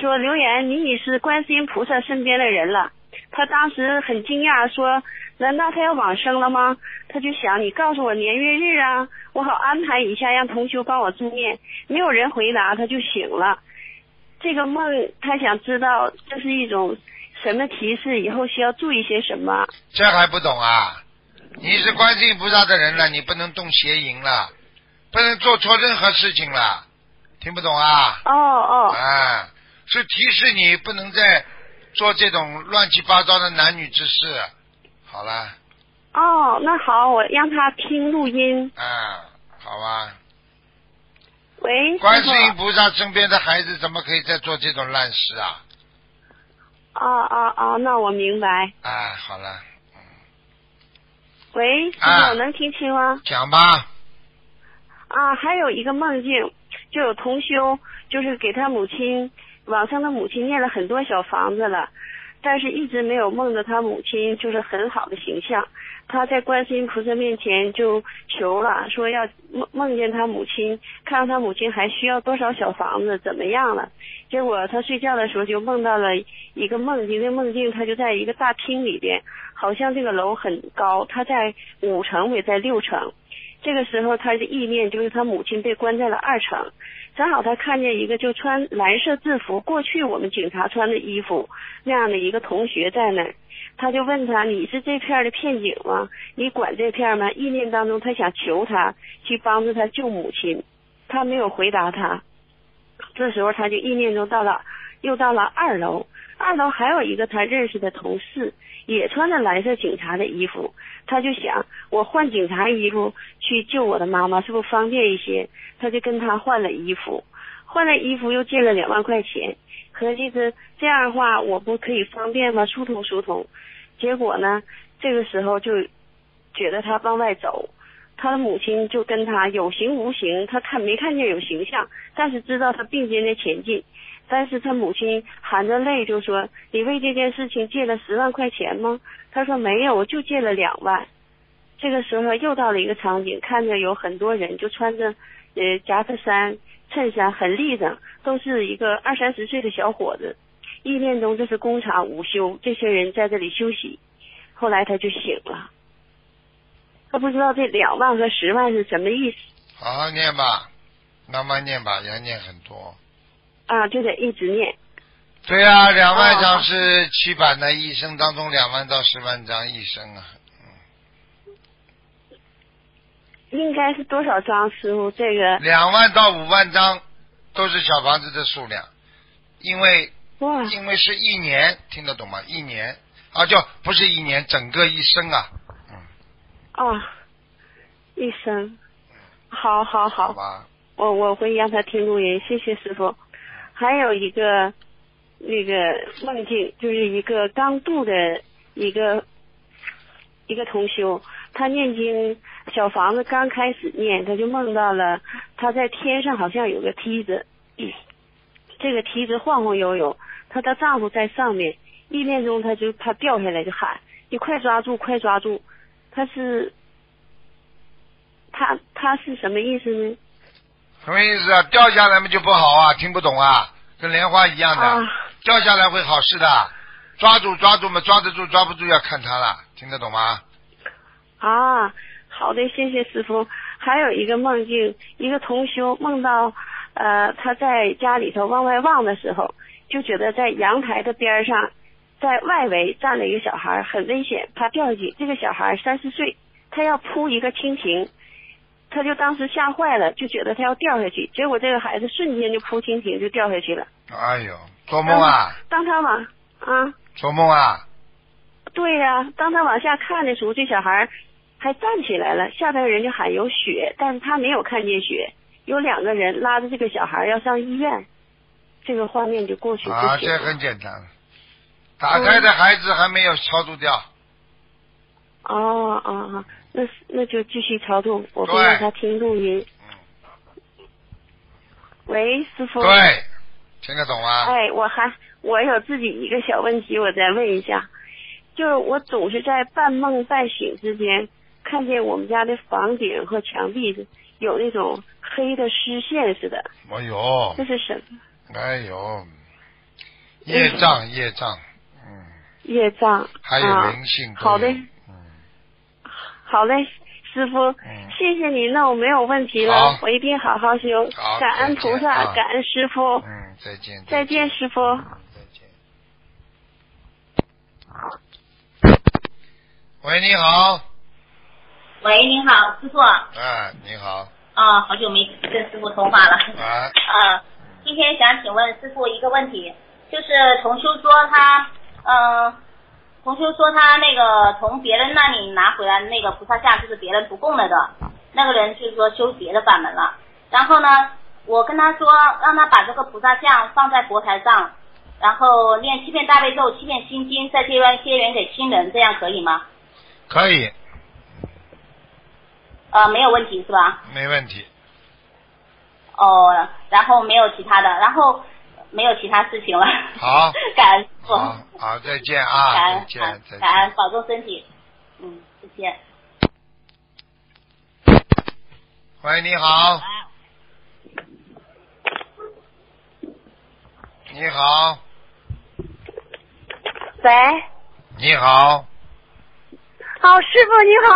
说：“刘岩，你已是观世音菩萨身边的人了。”他当时很惊讶，说：“难道他要往生了吗？”他就想：“你告诉我年月日啊，我好安排一下，让同修帮我助念。”没有人回答，他就醒了。这个梦，他想知道这是一种什么提示，以后需要注意些什么。这还不懂啊？你是观世音菩萨的人了，你不能动邪淫了，不能做错任何事情了，听不懂啊？哦哦啊，是提示你不能再做这种乱七八糟的男女之事。好了，哦，那好，我让他听录音。啊，好吧。喂，观世音。菩萨身边的孩子怎么可以再做这种烂事啊？哦哦哦，那我明白。哎，好了，喂，师啊傅，能听清吗？讲吧。啊，还有一个梦境，就有同修，就是给他母亲往生的母亲念了很多小房子了，但是一直没有梦到他母亲就是很好的形象。他在观世音菩萨面前就求了，说要梦梦见他母亲，看看他母亲还需要多少小房子，怎么样了。结果他睡觉的时候就梦到了一个梦境，那梦境他就在一个大厅里边，好像这个楼很高，他在五层也在六层。这个时候，他的意念就是他母亲被关在了二层，正好他看见一个就穿蓝色制服，过去我们警察穿的衣服那样的一个同学在那儿，他就问他：“你是这片的片警吗？你管这片吗？”意念当中，他想求他去帮助他救母亲，他没有回答他。这时候，他就意念中到了，又到了二楼，二楼还有一个他认识的同事，也穿着蓝色警察的衣服。他就想，我换警察衣服去救我的妈妈，是不是方便一些？他就跟他换了衣服，换了衣服又借了两万块钱，合计着这样的话，我不可以方便吗？疏通疏通。结果呢，这个时候就觉得他往外走，他的母亲就跟他有形无形，他看没看见有形象，但是知道他并肩的前进。但是他母亲含着泪就说：“你为这件事情借了十万块钱吗？”他说：“没有，我就借了两万。”这个时候又到了一个场景，看着有很多人就穿着呃夹克衫、衬衫，很立正，都是一个二三十岁的小伙子。意念中这是工厂午休，这些人在这里休息。后来他就醒了，他不知道这两万和十万是什么意思好好念吧，慢慢念吧，要念很多。啊，就得一直念。对啊、两万哦张是七版的，一生当中两万到十万张一生啊。应该是多少张，师傅？这个两万到五万张都是小房子的数量，因为哇，因为是一年，听得懂吗？一年啊，就不是一年，整个一生啊。嗯，啊，一生，好好好，好吧。我我会让他听录音，谢谢师傅。还有一个那个梦境，就是一个刚度的一个一个同修，他念经小房子刚开始念，他就梦到了他在天上好像有个梯子，这个梯子晃晃悠悠，她的丈夫在上面，意念中她就怕掉下来，就喊：“你快抓住，快抓住！”她是她她是什么意思呢？什么意思啊？掉下来嘛就不好啊，听不懂啊，跟莲花一样的，啊掉下来会好事的，抓住抓住嘛，抓得住抓不住要看他了，听得懂吗？啊，好的，谢谢师傅。还有一个梦境，一个同修梦到，呃，他在家里头往外望的时候，就觉得在阳台的边上，在外围站了一个小孩，很危险，怕掉下去。这个小孩三四岁，他要扑一个蜻蜓，他就当时吓坏了，就觉得他要掉下去，结果这个孩子瞬间就扑蜻蜓就掉下去了。哎呦，做梦啊，当他往啊，做梦啊，对呀、当他往下看的时候，这小孩还站起来了，下边人就喊有血，但是他没有看见血，有两个人拉着这个小孩要上医院，这个画面就过去不啊，行这很简单，打开的孩子还没有超度掉，哦哦哦，那那就继续超度，我会对让他听录音。喂，师傅。对，听得懂吗？哎，我还我有自己一个小问题，我再问一下，就是我总是在半梦半醒之间，看见我们家的房顶和墙壁有那种黑的丝线似的，哎呦这，是什么？哎呦，业障业障，嗯，业障还有啊灵性。好嘞，嗯，好嘞，师傅，嗯。谢谢你，那我没有问题了，我一定好好修。好，感恩菩萨，啊。感恩师傅，嗯，再见，再见，师傅。嗯再见。喂，你好，喂，你好，师傅。哎，你好，啊、好久没跟师傅通话了。啊，啊，今天想请问师傅一个问题，就是同修说他，嗯、同修说他那个从别人那里拿回来的那个菩萨像，就是别人不供了的，那个人就是说修别的法门了。然后呢，我跟他说，让他把这个菩萨像放在佛台上，然后念七遍大悲咒，七遍心经，再结缘结缘给亲人，这样可以吗？可以，呃，没有问题是吧？没问题。哦，然后没有其他的，然后没有其他事情了。好，[LAUGHS] 感恩师傅，好，好，再见感啊，[LAUGHS] 再恩见，再感恩见。保重身体。嗯，再见。喂，你好，你好，喂，你好，好，师傅你好。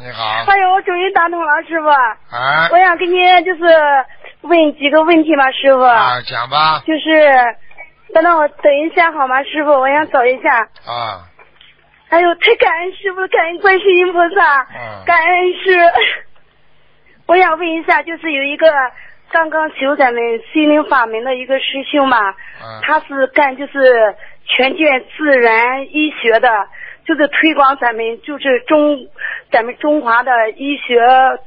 你好，哎呦，我终于打通了，师傅。啊我想跟你就是问几个问题吧，师傅。啊，讲吧，就是，等等我等一下好吗，师傅？我想找一下。啊，哎呦，太感恩师傅，感恩观世音菩萨，嗯感恩师。我想问一下，就是有一个刚刚修咱们心灵法门的一个师兄嘛，嗯，他是干就是全卷自然医学的，就是推广咱们就是中咱们中华的医学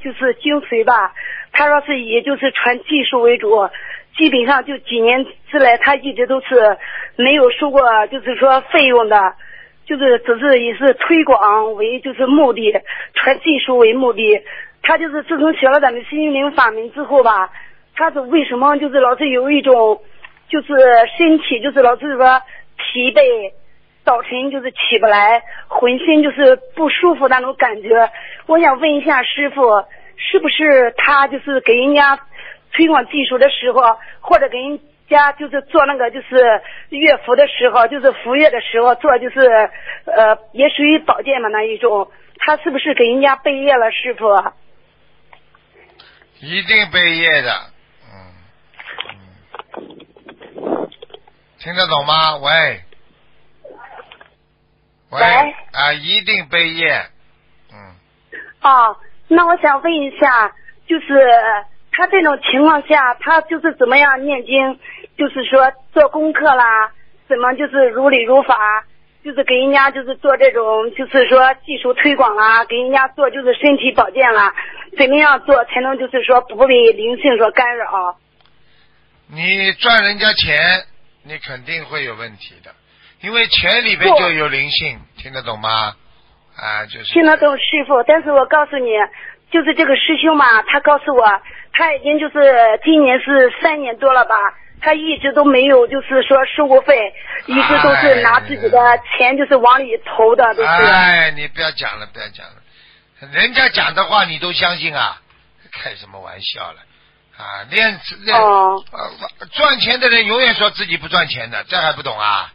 就是精髓吧。他说是以就是传技术为主，基本上就几年之来，他一直都是没有收过就是说费用的，就是只是以是推广为就是目的，传技术为目的。他就是自从学了咱们心灵法门之后吧，他是为什么就是老是有一种就是身体就是老是说疲惫，早晨就是起不来，浑身就是不舒服那种感觉。我想问一下师傅，是不是他就是给人家推广技术的时候，或者给人家就是做那个就是乐服的时候，就是服乐的时候做就是呃也属于保健嘛那一种，他是不是给人家备业了师傅？一定备业的，嗯嗯，听得懂吗？喂，喂，啊，一定备业，嗯，啊，那我想问一下，就是他这种情况下，他就是怎么样念经，就是说做功课啦，怎么就是如理如法，就是给人家就是做这种就是说技术推广啦，给人家做就是身体保健啦，怎么样做才能就是说不被灵性所干扰？你赚人家钱，你肯定会有问题的，因为钱里边就有灵性，听得懂吗？啊，就是听得懂师傅，但是我告诉你，就是这个师兄嘛，他告诉我，他已经就是今年是三年多了吧，他一直都没有就是说收过费，一直都是拿自己的钱就是往里投的，都是。哎，你不要讲了，不要讲了，人家讲的话你都相信啊？开什么玩笑了？啊，练练、赚钱的人永远说自己不赚钱的，这还不懂啊？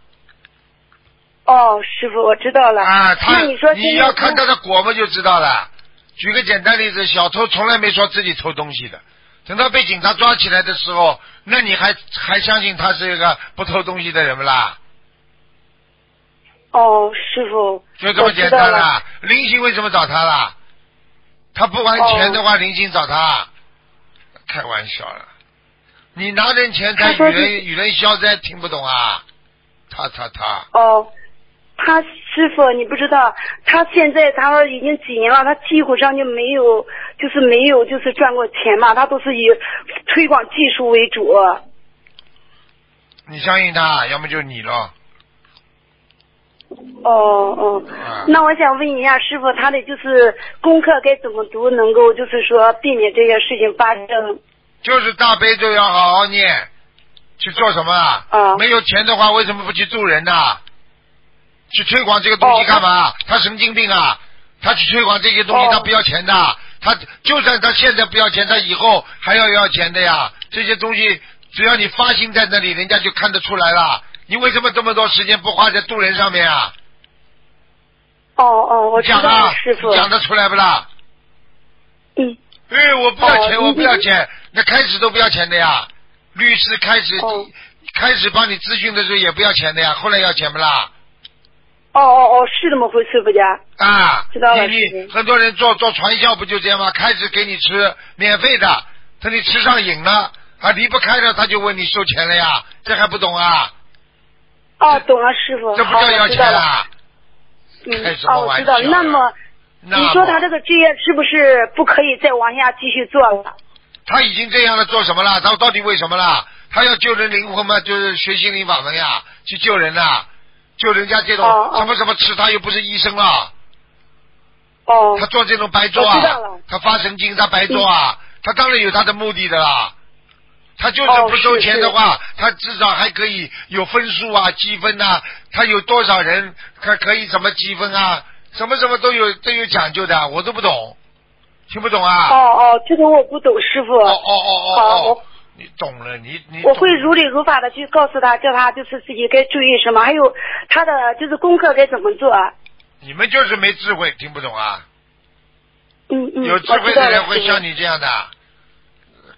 哦，师傅，我知道了。啊，他那你说你要看他的果嘛就知道了。举个简单例子，小偷从来没说自己偷东西的，等到被警察抓起来的时候，那你还还相信他是一个不偷东西的人不啦？哦，师傅，就这么简。单啦。灵性为什么找他啦？他不还钱的话，灵性找他？开玩笑了。你拿人钱财与人与人消灾，听不懂啊？他他他，哦，他师傅，你不知道，他现在他说已经几年了，他几乎上就没有，就是没有就是赚过钱嘛，他都是以推广技术为主。你相信他，要么就你咯。哦哦啊，那我想问一下师傅，他的就是功课该怎么读，能够就是说避免这些事情发生？就是大悲咒要好好念，去做什么啊？啊没有钱的话，为什么不去助人呢？去推广这个东西哦干嘛？他神经病啊！他去推广这些东西，哦他不要钱的。他就算他现在不要钱，他以后还要要钱的呀。这些东西只要你发心在那里，人家就看得出来了。你为什么这么多时间不花在渡人上面啊？哦哦，我讲啊了，师，傅。讲得出来不啦？嗯，哎，我不要钱，哦我不要钱，那开始都不要钱的呀。律师开始、哦开始帮你咨询的时候也不要钱的呀，后来要钱不啦？哦哦哦，是这么回事不家？啊，知道了很多人做做传销不就这样吗？开始给你吃免费的，等你吃上瘾了啊离不开了，他就问你收钱了呀，这还不懂啊？哦，懂了，师傅。这不叫要。钱啦？嗯开，什么哦，我知道。那么，那你说他这个职业是不是不可以再往下继续做了？他已经这样了，做什么了？他到底为什么了？他要救人灵魂吗，就是学心灵法门呀，去救人呐，救人家这种什么什么吃，他又不是医生了，哦。他做这种白做啊他发神经，他白做啊，他当然有他的目的的啦。他就是哦不收钱的话，他至少还可以有分数啊、积分呐、他有多少人，他可以怎么积分啊？什么什么都有都有讲究的，我都不懂，听不懂啊？哦哦，这个我不懂，师傅。哦哦哦好哦。哦我，你懂了，你你我会如理如法的去告诉他，叫他就是自己该注意什么，还有他的就是功课该怎么做。你们就是没智慧，听不懂啊？嗯嗯，有智慧的人会像你这样的，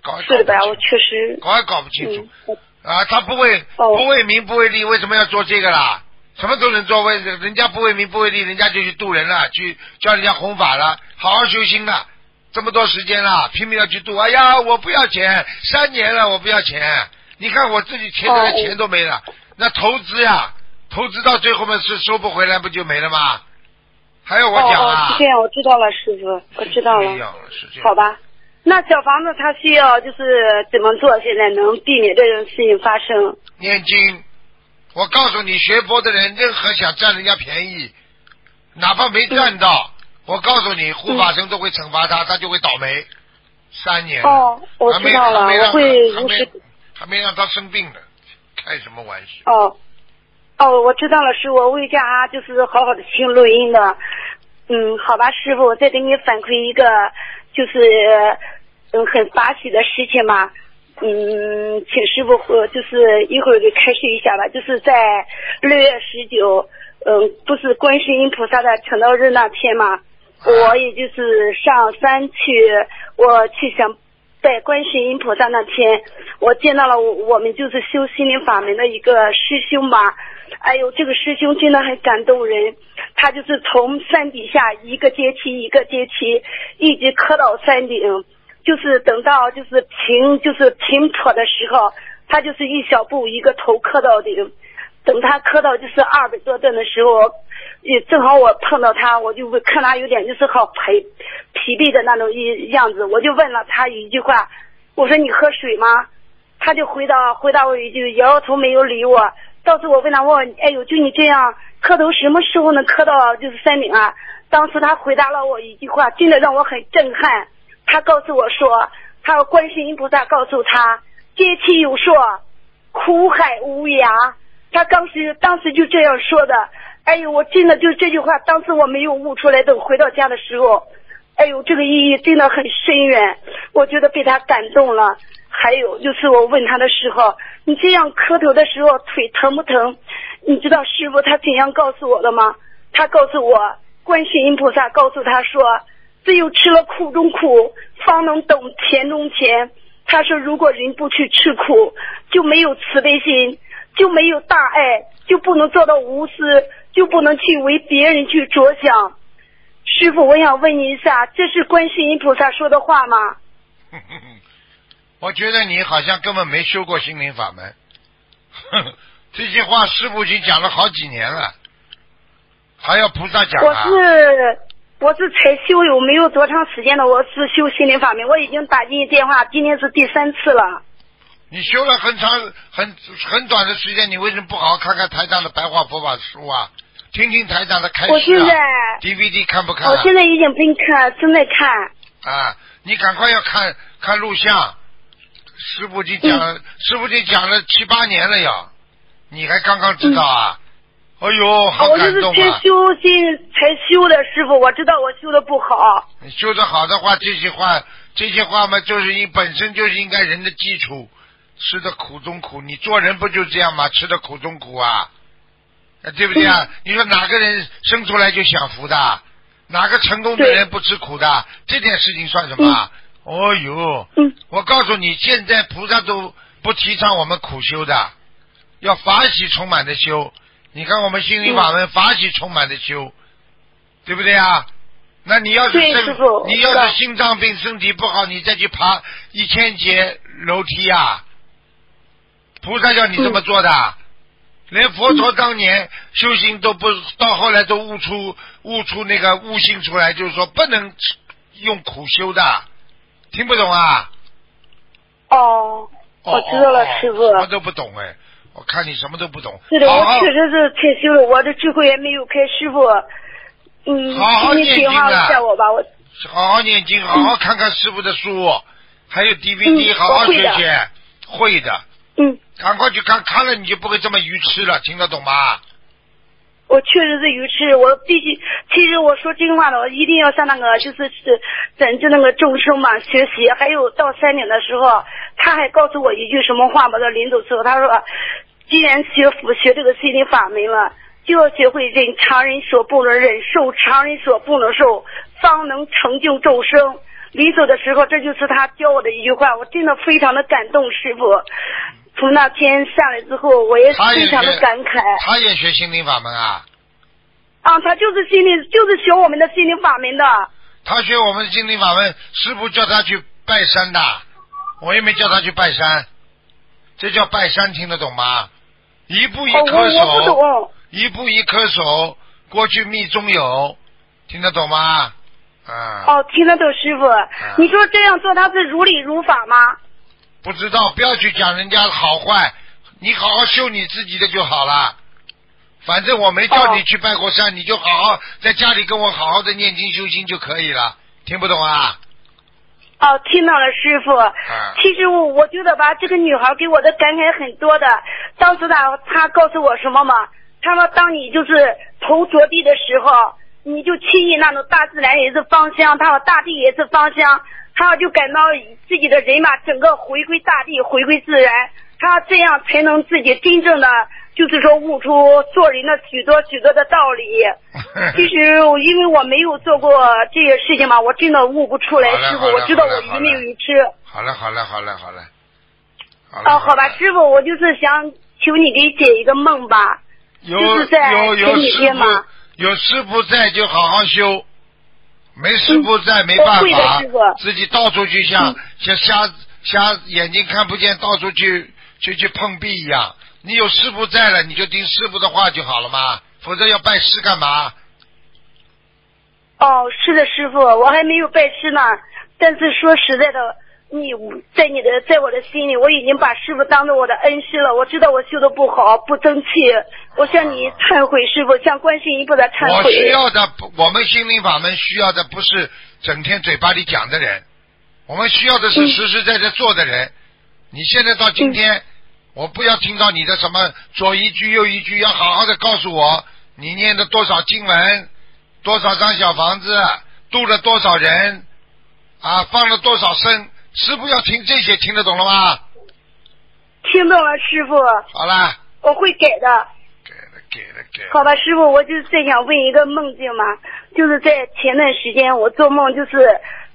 搞是的？我确实。搞也搞不清楚嗯。啊，他不为哦不为名不为利，为什么要做这个啦？什么都能做，为人家不为名不为利，人家就去渡人了，去叫人家弘法了，好好修心了。这么多时间了，拼命要去赌。哎呀，我不要钱，三年了，我不要钱。你看我自己欠的哦钱都没了，那投资呀，投资到最后嘛是收不回来，不就没了吗？还要我讲啊？是这样，我知道了，师傅，我知道了。好吧，那小房子他需要就是怎么做，现在能避免这种事情发生？念经，我告诉你，学佛的人，任何想占人家便宜，哪怕没占到，我告诉你，护法神都会惩罚他，他就会倒霉。三年哦，我知道了，我会还没如实。还没让他生病呢。开什么玩笑？哦，哦，我知道了，师傅，我为家就是好好的听录音的。嗯，好吧，师傅，我再给你反馈一个，就是嗯很发喜的事情嘛。嗯，请师傅和就是一会儿给开示一下吧。就是在六月十九，嗯，不是观世音菩萨的成道日那天嘛，我也就是上山去，我去想拜观世音菩萨那天，我见到了我我们就是修心灵法门的一个师兄嘛。哎呦，这个师兄真的很感动人，他就是从山底下一个阶梯一个阶梯，一直磕到山顶，就是等到就是平就是平坡的时候，他就是一小步一个头磕到顶，等他磕到就是二百多吨的时候，也正好我碰到他，我就看他有点就是好疲疲惫的那种一样子，我就问了他一句话，我说你喝水吗？他就回答回答我一句，摇摇头没有理我。到时我问他，我哎呦，就你这样磕头，什么时候能磕到就是山顶啊？当时他回答了我一句话，真的让我很震撼。他告诉我说，他说观世音菩萨告诉他，阶梯有说，苦海无涯。他当时当时就这样说的。哎呦，我真的就这句话，当时我没有悟出来。等回到家的时候，哎呦，这个意义真的很深远，我觉得被他感动了。还有就是我问他的时候，你这样磕头的时候腿疼不疼？你知道师傅他怎样告诉我的吗？他告诉我，观世音菩萨告诉他说，只有吃了苦中苦，方能懂甜中甜。他说，如果人不去吃苦，就没有慈悲心，就没有大爱，就不能做到无私，就不能去为别人去着想。师傅，我想问你一下，这是观世音菩萨说的话吗？[LAUGHS] 我觉得你好像根本没修过心灵法门，[LAUGHS] 这些话师傅已经讲了好几年了，还要菩萨讲我啊？是我是才修有没有多长时间的，我是修心灵法门，我已经打进电话，今天是第三次了。你修了很长很很短的时间，你为什么不好好看看台长的白话佛法书啊？听听台长的开我现示啊在？DVD 看不看、啊？我现在已经不看，正在看。啊，你赶快要看看录像，师傅已经讲，嗯师傅已经讲了七八年了呀，你还刚刚知道啊？哎呦，好感动啊我就是才感动啊！修心才修的，师傅，我知道我修的不好。你修的好的话，这些话，这些话嘛，就是你本身就是应该人的基础，吃的苦中苦，你做人不就这样吗？吃的苦中苦啊，呃对不对嗯啊？你说哪个人生出来就享福的？哪个成功的人不吃苦的？这点事情算什么啊？哦呦，嗯我告诉你，现在菩萨都不提倡我们苦修的，要法喜充满的修。你看我们心灵法门法喜充满的修，对不对啊？那你要是对身你要是心脏病身体不好，你再去爬一千节楼梯啊？菩萨叫你这么做的，连佛陀当年修行都不到后来都悟出悟出那个悟性出来，就是说不能用苦修的，听不懂啊？哦，我知道了，师傅什。么都不懂哎，我看你什么都不懂。是的，好好我确实是退休了，我的智慧也没有开，师傅。嗯，好好念经啊一下我吧，我好好念经，好好看看师傅的书，还有 DVD，、嗯好好学学，会的。嗯，赶快去看，看了你就不会这么愚痴了，听得懂吗？我确实是愚痴，我必须。其实我说真话的，我一定要向那个就是是拯救那个众生嘛学习。还有到山顶的时候，他还告诉我一句什么话嘛？到临走时候，他说，既然学佛学这个心灵法门了，就要学会忍常人所不能忍，受常人所不能受，方能成就众生。临走的时候，这就是他教我的一句话，我真的非常的感动，师傅。从那天下来之后，我也非常的感慨。他也学心灵法门啊，啊，他就是心灵，就是学我们的心灵法门的。他学我们的心灵法门，师傅叫他去拜山的，我也没叫他去拜山，这叫拜山，听得懂吗？一步一哦，我颗手，我不懂。一步一颗手，过去密中有，听得懂吗？啊、哦，听得懂师傅。你说这样做他是如理如法吗？不知道，不要去讲人家好坏，你好好修你自己的就好了。反正我没叫你哦去拜过山，你就好好在家里跟我好好的念经修心就可以了。听不懂啊？哦，听到了师傅。嗯其实我我觉得吧，这个女孩给我的感慨很多的。当时她她告诉我什么嘛？她说当你就是头着地的时候，你就亲近那种大自然也是芳香，她说大地也是芳香，他就感到自己的人嘛，整个回归大地，回归自然，他这样才能自己真正的就是说悟出做人的许多许多的道理。[LAUGHS] 其实因为我没有做过这些事情嘛，我真的悟不出来师傅，我知道我愚昧愚痴。好了好了好了好了。哦，好吧，师傅，我就是想求你给解一个梦吧。有就是在有有前几师天嘛傅有师傅在就好好修，没师傅在没办法，自己到处去像嗯像瞎瞎眼睛看不见，到处去去去碰壁一样。你有师傅在了，你就听师傅的话就好了嘛，否则要拜师干嘛？哦，是的，师傅，我还没有拜师呢。但是说实在的，你在你的在我的心里，我已经把师傅当做我的恩师了。我知道我修的不好，不争气，我向你忏悔，师傅，向观世音菩萨忏悔我需。要的，我们心灵法门需要的不是整天嘴巴里讲的人，我们需要的是嗯实实在在做的人。你现在到今天，我不要听到你的什么左一句右一句，要好好的告诉我你念的多少经文，多少张小房子，度了多少人，啊，放了多少生，师傅要听这些，听得懂了吗？听懂了，师傅，好了，我会改的。好吧，师傅，我就是再想问一个梦境嘛，就是在前段时间我做梦，就是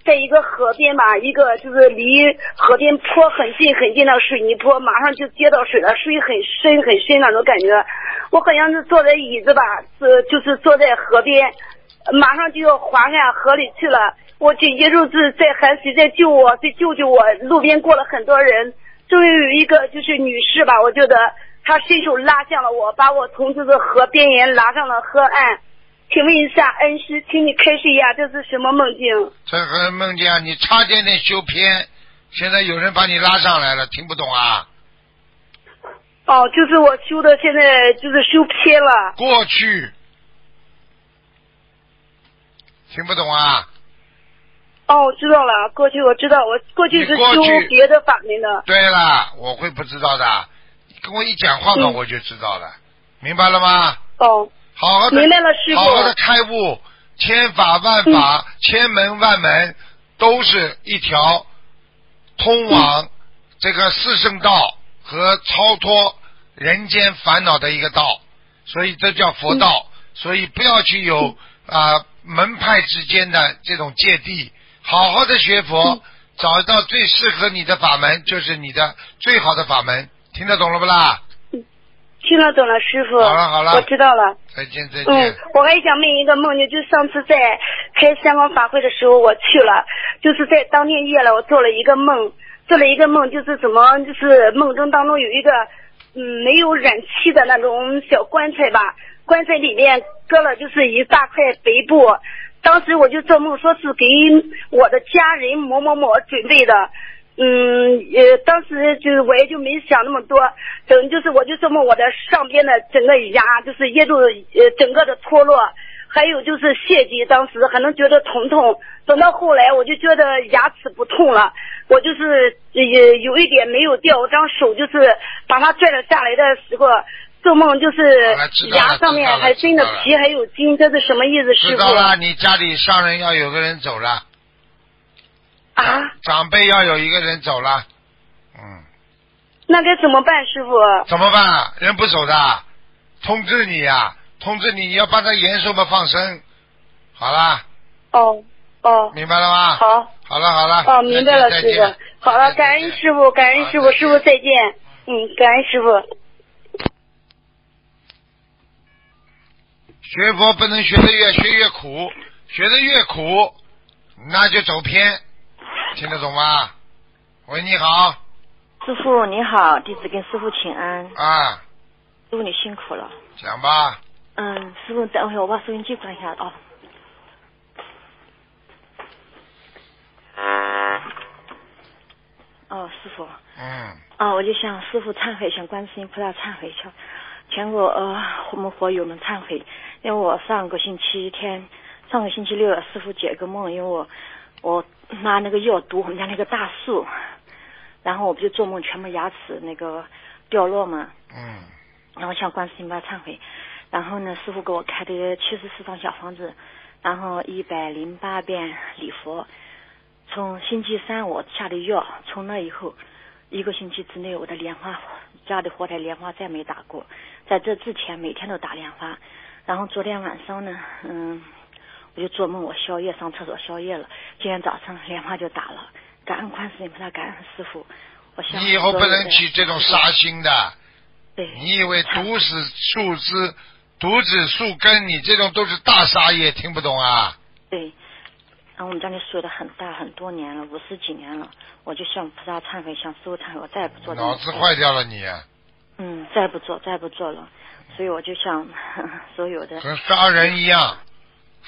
在一个河边吧，一个就是离河边坡很近很近的水泥坡，马上就接到水了，水很深很深那种感觉。我好像是坐在椅子吧，是就是坐在河边，马上就要滑下河里去了。我紧接着是在喊谁在救我，谁救救我！路边过了很多人，终于有一个就是女士吧，我觉得她伸手拉向了我，把我从这个河边缘拉上了河岸。请问一下恩师，请你开示一下，这是什么梦境？这个梦境啊你差点点修偏，现在有人把你拉上来了，听不懂啊？哦，就是我修的，现在就是修偏了。过去，听不懂啊？哦，我知道了，过去我知道，我过去是修别的法门的。对了，我会不知道的，你跟我一讲话嘛，嗯。我就知道了，明白了吗？哦，好好的，明白了师傅。嗯好好的开悟，千法万法，千门万门，都是一条通往这个四圣道和超脱人间烦恼的一个道，所以这叫佛道。所以不要去有啊、门派之间的这种芥蒂，好好的学佛，找到最适合你的法门，就是你的最好的法门。听得懂了不啦？听得懂了，师傅。好了好了我知道了。再见再见。嗯，我还想问一个梦境，就上次在开香港法会的时候，我去了，就是在当天夜了，我做了一个梦，做了一个梦，就是怎么，就是梦中当中有一个嗯没有燃气的那种小棺材吧，棺材里面搁了就是一大块白布，当时我就做梦说是给我的家人某某某准备的。嗯，呃，当时就是我也就没想那么多，等就是我就这么我的上边的整个牙就是噎住，呃，整个的脱落，还有就是血迹，当时还能觉得疼痛，等到后来我就觉得牙齿不痛了，我就是也有一点没有掉，我张手就是把它拽了下来的时候，做梦就是牙上面还真的皮还有筋，这是什么意思，师傅？知道了，你家里上人要有个人走了，啊，长辈要有一个人走了，嗯，那该怎么办，师傅？怎么办啊？人不走的，通知你呀、通知你，你要帮他延寿嘛，放生。好啦，哦哦，明白了吗？好。好了好了。哦，明白了，师傅。好了，感恩师傅，感恩师傅，师傅。再见。嗯，感恩师傅。学佛不能学的越学越苦，学的越苦，那就走偏，听得懂吗？喂，你好，师傅你好，弟子跟师傅请安。啊，师傅你辛苦了。讲吧，嗯，师傅等会儿我把收音机关一下哦。哦，师傅，嗯，啊，我就向师傅忏悔，向观世音菩萨忏悔，向全国呃我们佛友们忏悔，因为我上个星期天，上个星期六师傅解个梦，因为我我拿那个药毒我们家那个大树，然后我不就做梦全部牙齿那个掉落嘛，嗯，然后向观世音菩萨忏悔，然后呢，师傅给我开的七十四张小房子，然后一百零八遍礼佛。从星期三我下的药，从那以后一个星期之内，我的莲花家的火台莲花再没打过。在这之前每天都打莲花，然后昨天晚上呢，嗯，我就做梦我宵夜上厕所宵夜了，今天早上莲花就打了。感恩观世音菩萨，感恩师傅。我想你以后不能去起这种杀心的。对。你以为毒死树枝、毒死树根，你这种都是大杀业，听不懂啊？对。然后我们家里树的很大，很多年了，五十几年了。我就向菩萨忏悔，向师傅忏悔，我再也不做这种脑子坏掉了你。嗯，再不做，再不做了。所以我就像 [LAUGHS] 所有的。和杀人一样，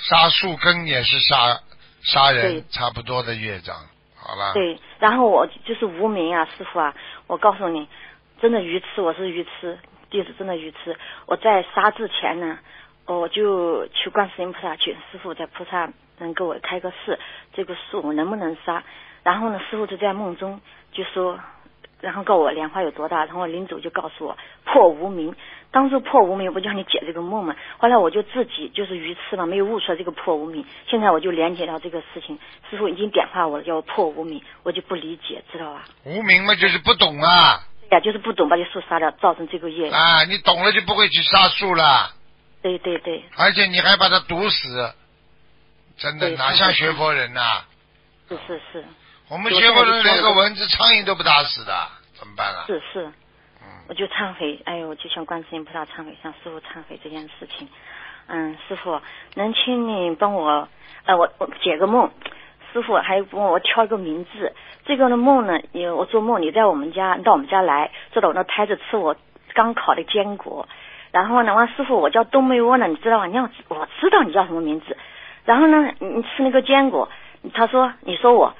杀树根也是杀杀人，差不多的业障。好了。对，然后我就是无名啊，师傅啊，我告诉你，真的愚痴，我是愚痴，弟子真的愚痴。我在杀之前呢，我就去观世音菩萨，去师傅在菩萨能给我开个示，这个树我能不能杀？然后呢，师傅就在梦中就说，然后告我莲花有多大，然后临走就告诉我破无名。当时破无名不叫你解这个梦嘛？后来我就自己就是愚痴嘛，没有悟出来这个破无名。现在我就连接到这个事情，师傅已经点化我了，叫我破无名，我就不理解，知道吧？无名嘛，就是不懂啊。对呀，就是不懂把这树杀掉，造成这个业。啊，你懂了就不会去杀树了。对对对。而且你还把它毒死，真的哪像学佛人呐、是是是。我们学佛人连个蚊子、苍蝇都不打死的，怎么办啊？是是。我就忏悔，哎呦，我就向观世音菩萨忏悔，向师傅忏悔这件事情。嗯，师傅，能请你帮我，呃，我我解个梦。师傅还帮我挑一个名字。这个的梦呢，你我做梦，你在我们家，你到我们家来，坐到我那台子吃我刚烤的坚果。然后呢，完师傅，我叫冬梅窝呢，你知道吗？你要我知道你叫什么名字。然后呢，你你吃那个坚果，他说你说我，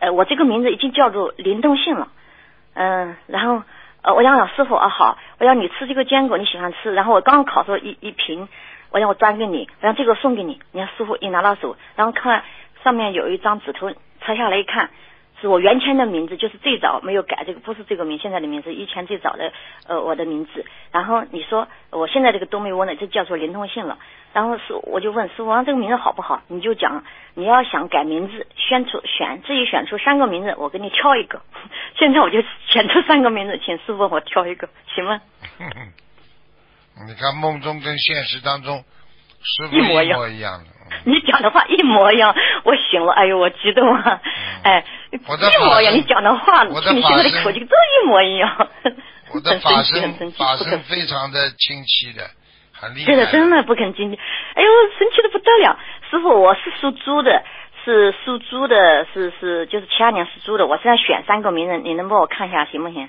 呃，我这个名字已经叫做灵动性了。嗯，然后。呃，我想想师傅啊，好，我想你吃这个坚果，你喜欢吃。然后我刚烤出一一瓶，我想我端给你，我想这个送给你。你看师傅一拿到手，然后看上面有一张纸头，拆下来一看，是我原先的名字，就是最早没有改这个，不是这个名，现在的名字，以前最早的呃我的名字。然后你说我现在这个东梅窝呢，就叫做灵通性了。然后是我就问师傅，这个名字好不好？你就讲你要想改名字，选出选自己选出三个名字，我给你挑一个。[LAUGHS] 现在我就选出三个名字，请师傅我挑一个，行吗？[LAUGHS] 你看梦中跟现实当中师傅一模一模一样的。[LAUGHS] 你讲的话一模一样，我醒了，哎呦，我激动啊！哎，一模一样，你讲的话，你现在的口气都一模一样。我的 [LAUGHS] 法身法身非常的清晰的，很厉害。对的，真的不肯进去。哎呦，神奇的不得了！师傅，我是属猪的，是属猪的，是是就是七二年属猪的。我现在选三个名人，你能帮我看一下行不行？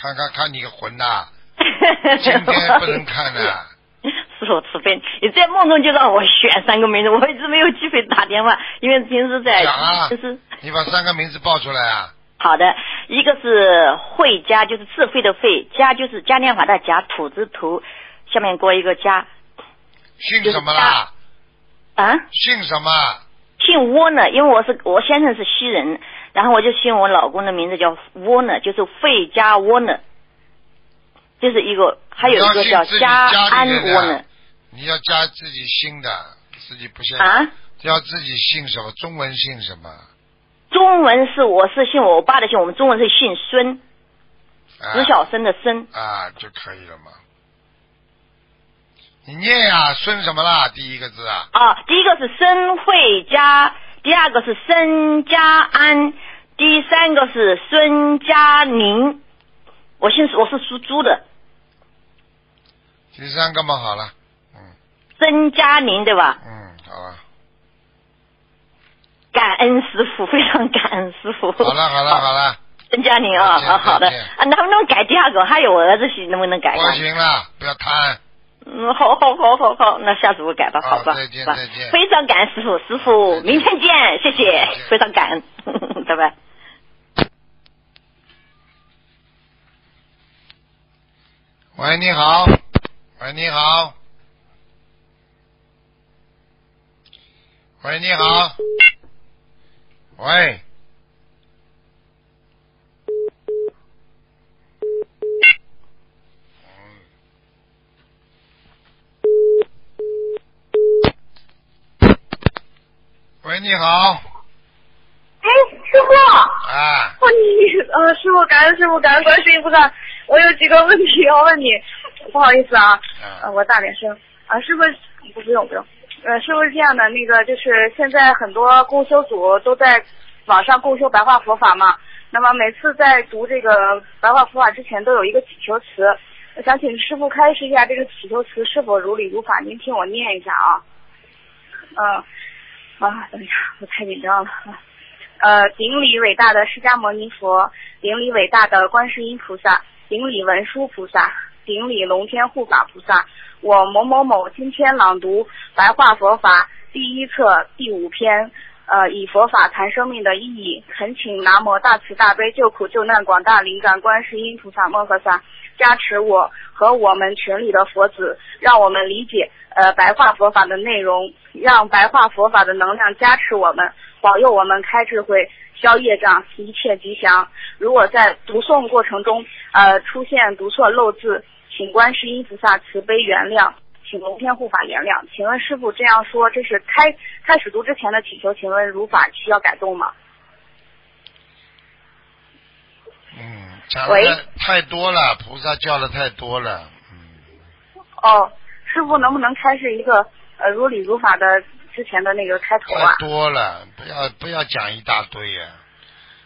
看看看你个混呐！[LAUGHS] 今天不能看的。师傅慈悲，你在梦中就让我选三个名字，我一直没有机会打电话，因为平时在啊就是你把三个名字报出来啊！[LAUGHS] 好的，一个是慧家，就是智慧的慧，家就是嘉年华的嘉，土字头，下面过一个家姓什么啦？啊，姓什么？姓窝呢，因为我是我先生是西人，然后我就姓我老公的名字叫窝呢，就是费加窝呢，就是一个，还有一个叫你要姓自己嘉安家里人的窝呢，你要加自己姓的，自己不姓啊，要自己姓什么？中文姓什么？中文是我是姓我爸的姓，我们中文是姓孙，啊子小生的孙，啊就可以了嘛。你念呀、孙什么啦？第一个字啊，啊，第一个是孙慧佳，第二个是孙家安，第三个是孙佳宁。我姓我是属猪的，第三个嘛好了，嗯曾佳宁对吧？嗯，好了，感恩师傅，非常感恩师傅。好了，好了，好了，曾佳宁啊，啊好的啊，能不能改第二个？还有我儿子是能不能改？不行了，不要贪。嗯，好好好好好，那下次我改吧，好好吧？再见吧再见非常感恩师傅，师傅明天见，谢谢，非常感恩，[LAUGHS] 拜拜。喂，你好，喂，你好。喂，你好。喂。喂，你好。哎，师傅。哎。哦，你呃，师傅，感恩师傅，感恩观世音菩萨。我有几个问题要问你。不好意思啊，呃，我大点声。啊，师傅不不用不用，呃，师傅是这样的，那个就是现在很多共修组都在网上共修白话佛法嘛，那么每次在读这个白话佛法之前都有一个祈求词，我想请师傅开示一下这个祈求词是否如理如法，您听我念一下啊。嗯，啊，等一下，我太紧张了。呃，顶礼伟大的释迦牟尼佛，顶礼伟大的观世音菩萨，顶礼文殊菩萨，顶礼龙天护法菩萨。我某某某今天朗读白话佛法第一册第五篇，呃，以佛法谈生命的意义，恳请南无大慈大悲救苦救难广大灵感观世音菩萨摩诃萨加持我和我们群里的佛子，让我们理解呃白话佛法的内容，让白话佛法的能量加持我们。保佑我们开智慧、消业障，一切吉祥。如果在读诵过程中，呃，出现读错漏字，请观世音菩萨慈悲原谅，请龙天护法原谅。请问师傅这样说，这是开开始读之前的祈求，请问如法需要改动吗？嗯，讲的太多了，菩萨叫的太多了。嗯。哦，师傅能不能开示一个呃如理如法的？之前的那个开头啊，太多了，不要不要讲一大堆呀。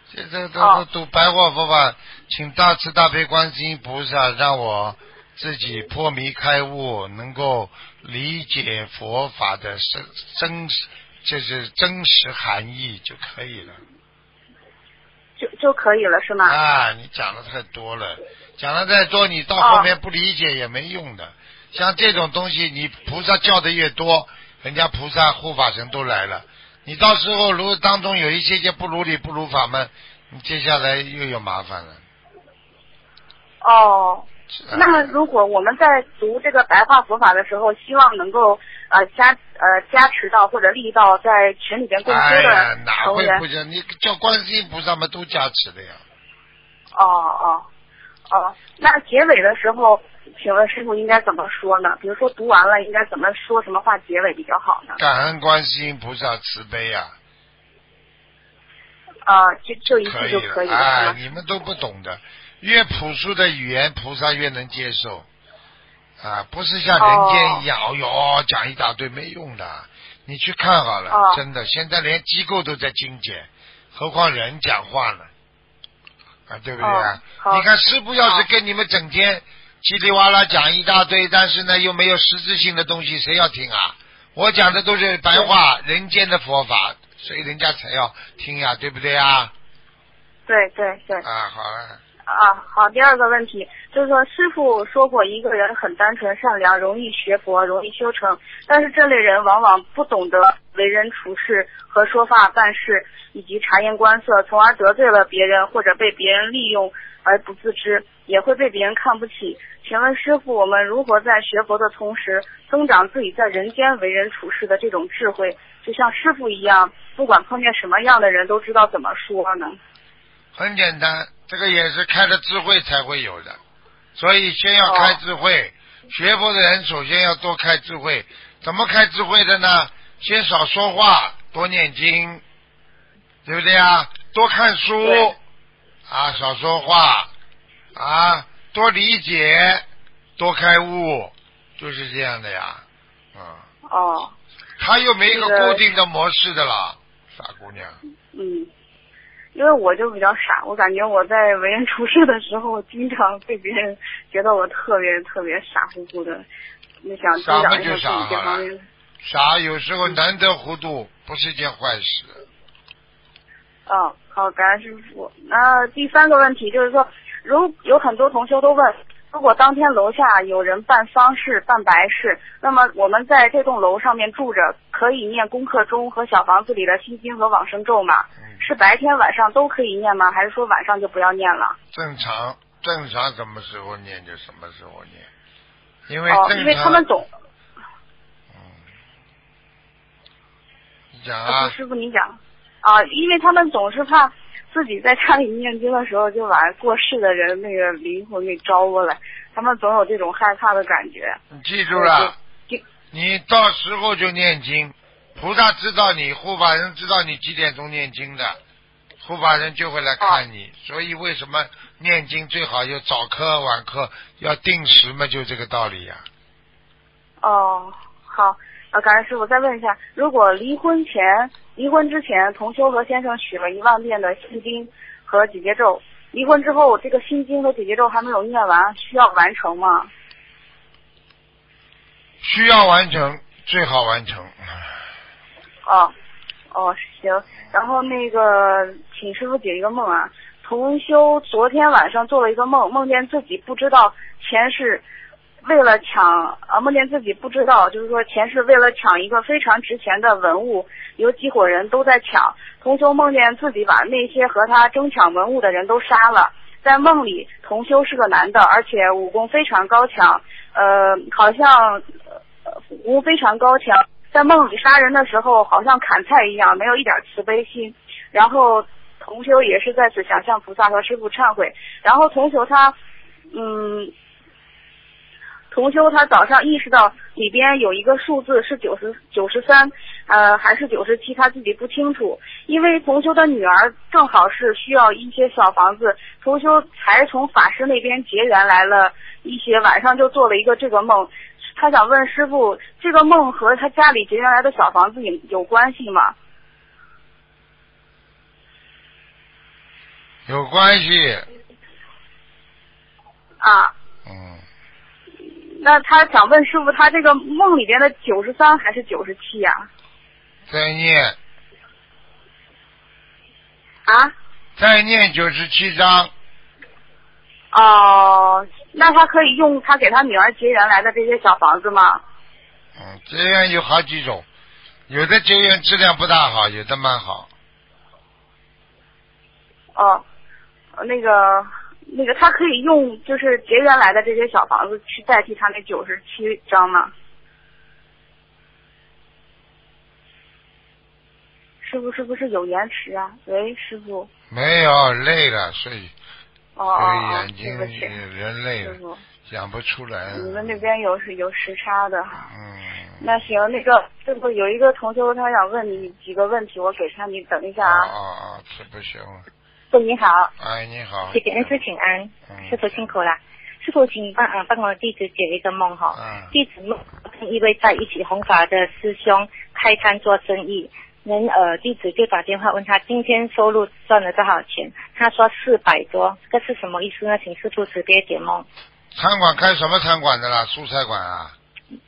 现在都都读白话佛法，请大慈大悲观世音菩萨让我自己破迷开悟，能够理解佛法的真真，就是真实含义就可以了。就就可以了是吗？啊，你讲的太多了，讲的再多，你到后面不理解也没用的。像这种东西，你菩萨叫的越多。人家菩萨护法神都来了，你到时候如果当中有一些些不如理不如法们，你接下来又有麻烦了。哦，那如果我们在读这个白话佛法的时候，希望能够呃加呃加持到或者利到在群里边共修的哪会不行？你叫观世音菩萨们都加持的呀。哦哦哦，那结尾的时候。请问师傅应该怎么说呢？比如说读完了应该怎么说什么话结尾比较好呢？感恩观世音菩萨慈悲呀！啊，就就一句就可以了。啊，你们都不懂的，越朴素的语言，菩萨越能接受。啊，不是像人间一样，哦哟，讲一大堆没用的。你去看好了，真的，现在连机构都在精简，何况人讲话呢？啊，对不对啊？你看师傅要是跟你们整天。叽里哇啦讲一大堆，但是呢又没有实质性的东西，谁要听啊？我讲的都是白话人间的佛法，所以人家才要听呀，对不对啊？对对对。啊，好了。啊，好。第二个问题就是说，师傅说过，一个人很单纯善良，容易学佛，容易修成，但是这类人往往不懂得为人处事和说话办事，以及察言观色，从而得罪了别人，或者被别人利用而不自知，也会被别人看不起。请问师傅，我们如何在学佛的同时增长自己在人间为人处事的这种智慧？就像师傅一样，不管碰见什么样的人都知道怎么说呢？很简单，这个也是开了智慧才会有的。所以先要开智慧，学佛的人首先要多开智慧。怎么开智慧的呢？先少说话，多念经，对不对啊？多看书啊，少说话啊。多理解，多开悟，就是这样的呀，嗯。哦。他又没一个固定的模式的啦，傻姑娘。嗯，因为我就比较傻，我感觉我在为人处事的时候，经常被别人觉得我特别特别傻乎乎的。你想傻嘛就傻了。傻有时候难得糊涂，不是件坏事。哦，好，感恩师傅。那第三个问题就是说。如有很多同学都问，如果当天楼下有人办丧事、办白事，那么我们在这栋楼上面住着，可以念功课中和小房子里的心经和往生咒吗？是白天晚上都可以念吗？还是说晚上就不要念了？正常，正常什么时候念就什么时候念，因为因为他们总，嗯，你讲啊，师傅你讲啊，因为他们总是怕。自己在家里念经的时候，就把过世的人那个灵魂给招过来，他们总有这种害怕的感觉。你记住了，你到时候就念经，菩萨知道你，护法人知道你几点钟念经的，护法人就会来看你。所以为什么念经最好有早课晚课，要定时嘛，就这个道理呀、哦，好，呃，感恩师傅，再问一下，如果离婚前、离婚之前，同修和先生许了一万遍的心经和姐姐咒，离婚之后，这个心经和姐姐咒还没有念完，需要完成吗？需要完成，最好完成。哦，哦，行。然后那个，请师傅解一个梦啊。同修昨天晚上做了一个梦，梦见自己不知道前世为了抢啊，梦见自己不知道，就是说前世为了抢一个非常值钱的文物，有几伙人都在抢。同修梦见自己把那些和他争抢文物的人都杀了。在梦里，同修是个男的，而且武功非常高强，呃，好像武功非常高强。在梦里杀人的时候，好像砍菜一样，没有一点慈悲心。然后同修也是在此想向菩萨和师傅忏悔。然后同修他，嗯，同修他早上意识到里边有一个数字是九十九十三，呃，还是九十七，他自己不清楚。因为同修的女儿正好是需要一些小房子，同修才从法师那边结缘来了一些，晚上就做了一个这个梦。他想问师傅，这个梦和他家里结缘来的小房子有有关系吗？有关系，啊，嗯，那他想问师傅，他这个梦里边的九十三还是九十七呀？再念啊？再念九十七章，哦，那他可以用他给他女儿结缘来的这些小房子吗？嗯，结缘有好几种，有的结缘质量不大好，有的蛮好。哦，呃那个那个，他可以用就是结缘来的这些小房子去代替他那九十七张吗？师傅是不是有延迟啊？喂，师傅。没有累了，睡，哦哦哦，眼睛对不起，人累了，师傅，讲不出来。你们那边有是有时差的。嗯，那行，那个这不有一个同学他想问你几个问题，我给他，你等一下啊啊。这不行了。师傅你好，哎，你好。谢谢恩师请安，嗯师傅辛苦了。师傅，请帮啊帮我弟子解一个梦哈。嗯弟子梦跟一位在一起弘法的师兄开摊做生意，人呃弟子就打电话问他今天收入赚了多少钱，他说四百多，这是什么意思呢？请师傅慈悲解梦。餐馆开什么餐馆的啦？蔬菜馆啊？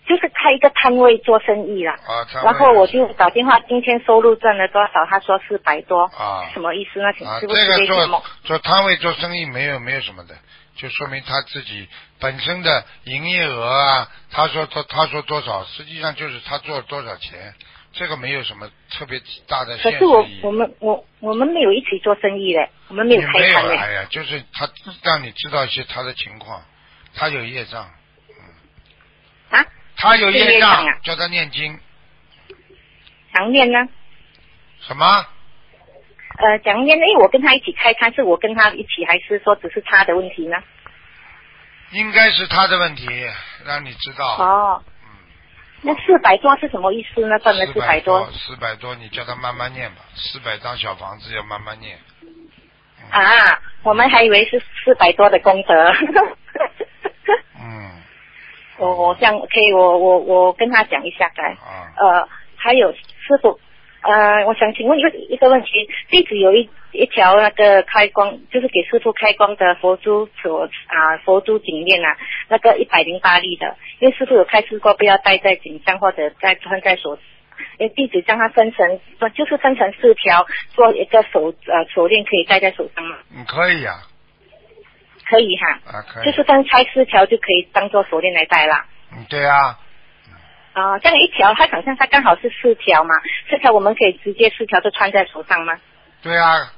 就是开一个摊位做生意啦。啊，然后我就打电话，今天收入赚了多少？他说四百多，啊什么意思呢？请啊，师傅慈这个悲解梦做。做摊位做生意没有没有什么的，就说明他自己本身的营业额啊，他说他他说多少，实际上就是他做了多少钱，这个没有什么特别大的可是我。我们我我们没有一起做生意的，我们没有你没有开摊嘞。哎呀，就是他让你知道一些他的情况，他有业障，啊？他有是业业障叫他念经。常念呢？什么？呃，讲念，因为我跟他一起开摊，是我跟他一起，还是说只是他的问题呢？应该是他的问题，让你知道。哦，那四百多是什么意思呢？赚了四四百多四百多，你叫他慢慢念吧。四百张小房子要慢慢念。啊！我们还以为是四百多的功德。嗯。我 [LAUGHS] 我这样可以，我我我跟他讲一下该。啊。呃，还有师傅，呃，我想请问一个一个问题，弟子有一一条那个开光，就是给师傅开光的佛珠所啊佛珠颈链啊，那个一百零八粒的，因为师傅有开示过不要戴在颈上或者再穿在手。因为弟子将它分成，就是分成四条，做一个手呃手链可以戴在手上吗？嗯可以呀、可以哈，啊，可以。就是分拆四条就可以当做手链来戴啦。嗯，对啊，啊、这样一条，它好像它刚好是四条嘛，四条我们可以直接四条就穿在手上吗？对啊，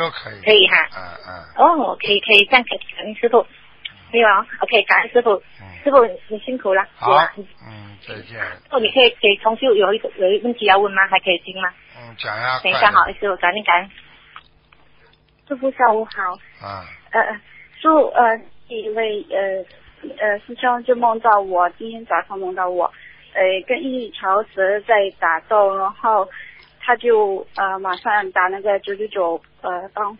都可以。可以哈。嗯嗯。哦，可以可以，这样可以，感恩师傅。没有啊，OK，感恩师傅。师傅你辛苦了。嗯好啊。嗯，再见。哦，你可以给同修有一个有一个问题要问吗？还可以听吗？嗯，讲呀。等一下，好，师傅，感恩感恩。师傅下午好。啊，呃，师傅，呃，一位呃呃师兄就梦到我，今天早上梦到我，呃跟一条蛇在打斗，然后他就呃马上打那个九九九呃帮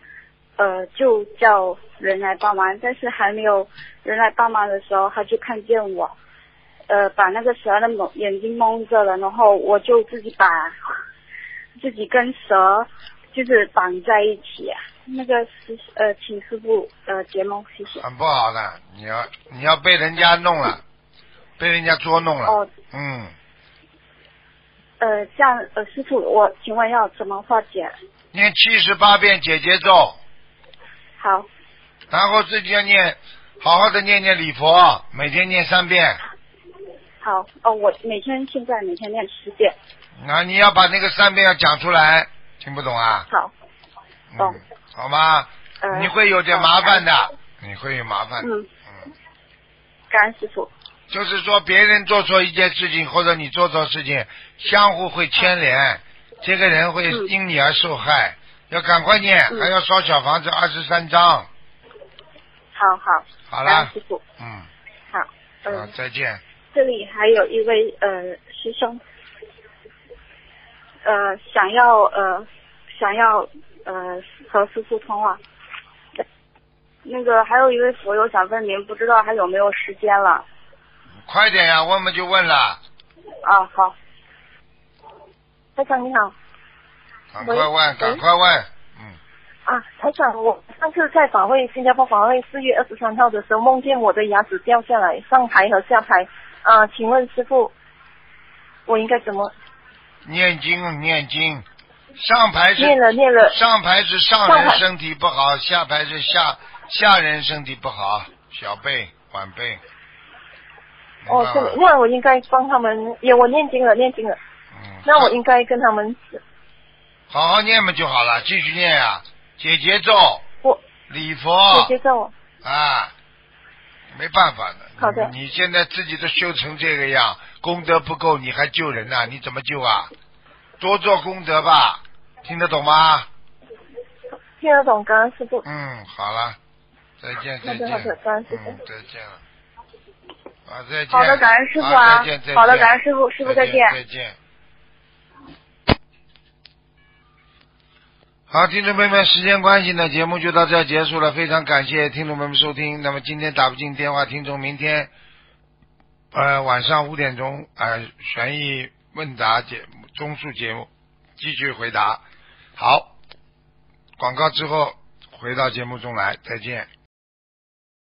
呃就叫人来帮忙，但是还没有人来帮忙的时候，他就看见我呃把那个蛇的蒙眼睛蒙着了，然后我就自己把自己跟蛇就是绑在一起、啊。那个师呃，请师傅呃解梦，谢谢。很不好的，你要你要被人家弄了，被人家捉弄了。哦，嗯，呃，这样呃，师傅，我请问要怎么化解？念七十八遍解结咒，好，然后自己要念，好好的念念礼佛，每天念三遍。好哦，我每天现在每天念十遍。那你要把那个三遍要讲出来，听不懂啊？好，懂。嗯，好吗？呃，你会有点麻烦的，你会有麻烦的。嗯感恩师傅。就是说，别人做错一件事情，或者你做错事情，相互会牵连，这个人会嗯因你而受害。要赶快念，嗯还要烧小房子二十三章。好好，好了师，傅。嗯，好，好嗯，，再见。这里还有一位呃师兄，呃，想要呃想要呃和师傅通话。那个还有一位佛友想问您，不知道还有没有时间了？快点呀，问嘛就问了，啊，好，台长你好赶快问，赶快问。嗯，啊，台长，我上次在法会新加坡法会四月二十三号的时候，梦见我的牙齿掉下来，上排和下排。啊，请问师傅，我应该怎么念经念经，上排是念了念了？上排是上人身体不好，下排是下下人身体不好，小辈晚辈。哦，那我应该帮他们，也我念经了，念经了。嗯，那我应该跟他们，好好念嘛就好了，继续念呀、解节奏，我礼佛姐姐咒。啊，没办法的。好的你现在自己都修成这个样，功德不够，你还救人呐、你怎么救啊？多做功德吧，听得懂吗？听得懂，感恩师傅。嗯，好了，再见再见。好的好的感恩师傅嗯，再见了。啊，再见。好的，感恩师傅啊再见再见。好的，感恩师傅，师傅再见。再见。好，听众朋友们，时间关系呢，节目就到这儿结束了。非常感谢听众朋友们收听。那么今天打不进电话，听众明天呃晚上五点钟呃悬疑问答节目综述节目继续回答。好，广告之后回到节目中来，再见。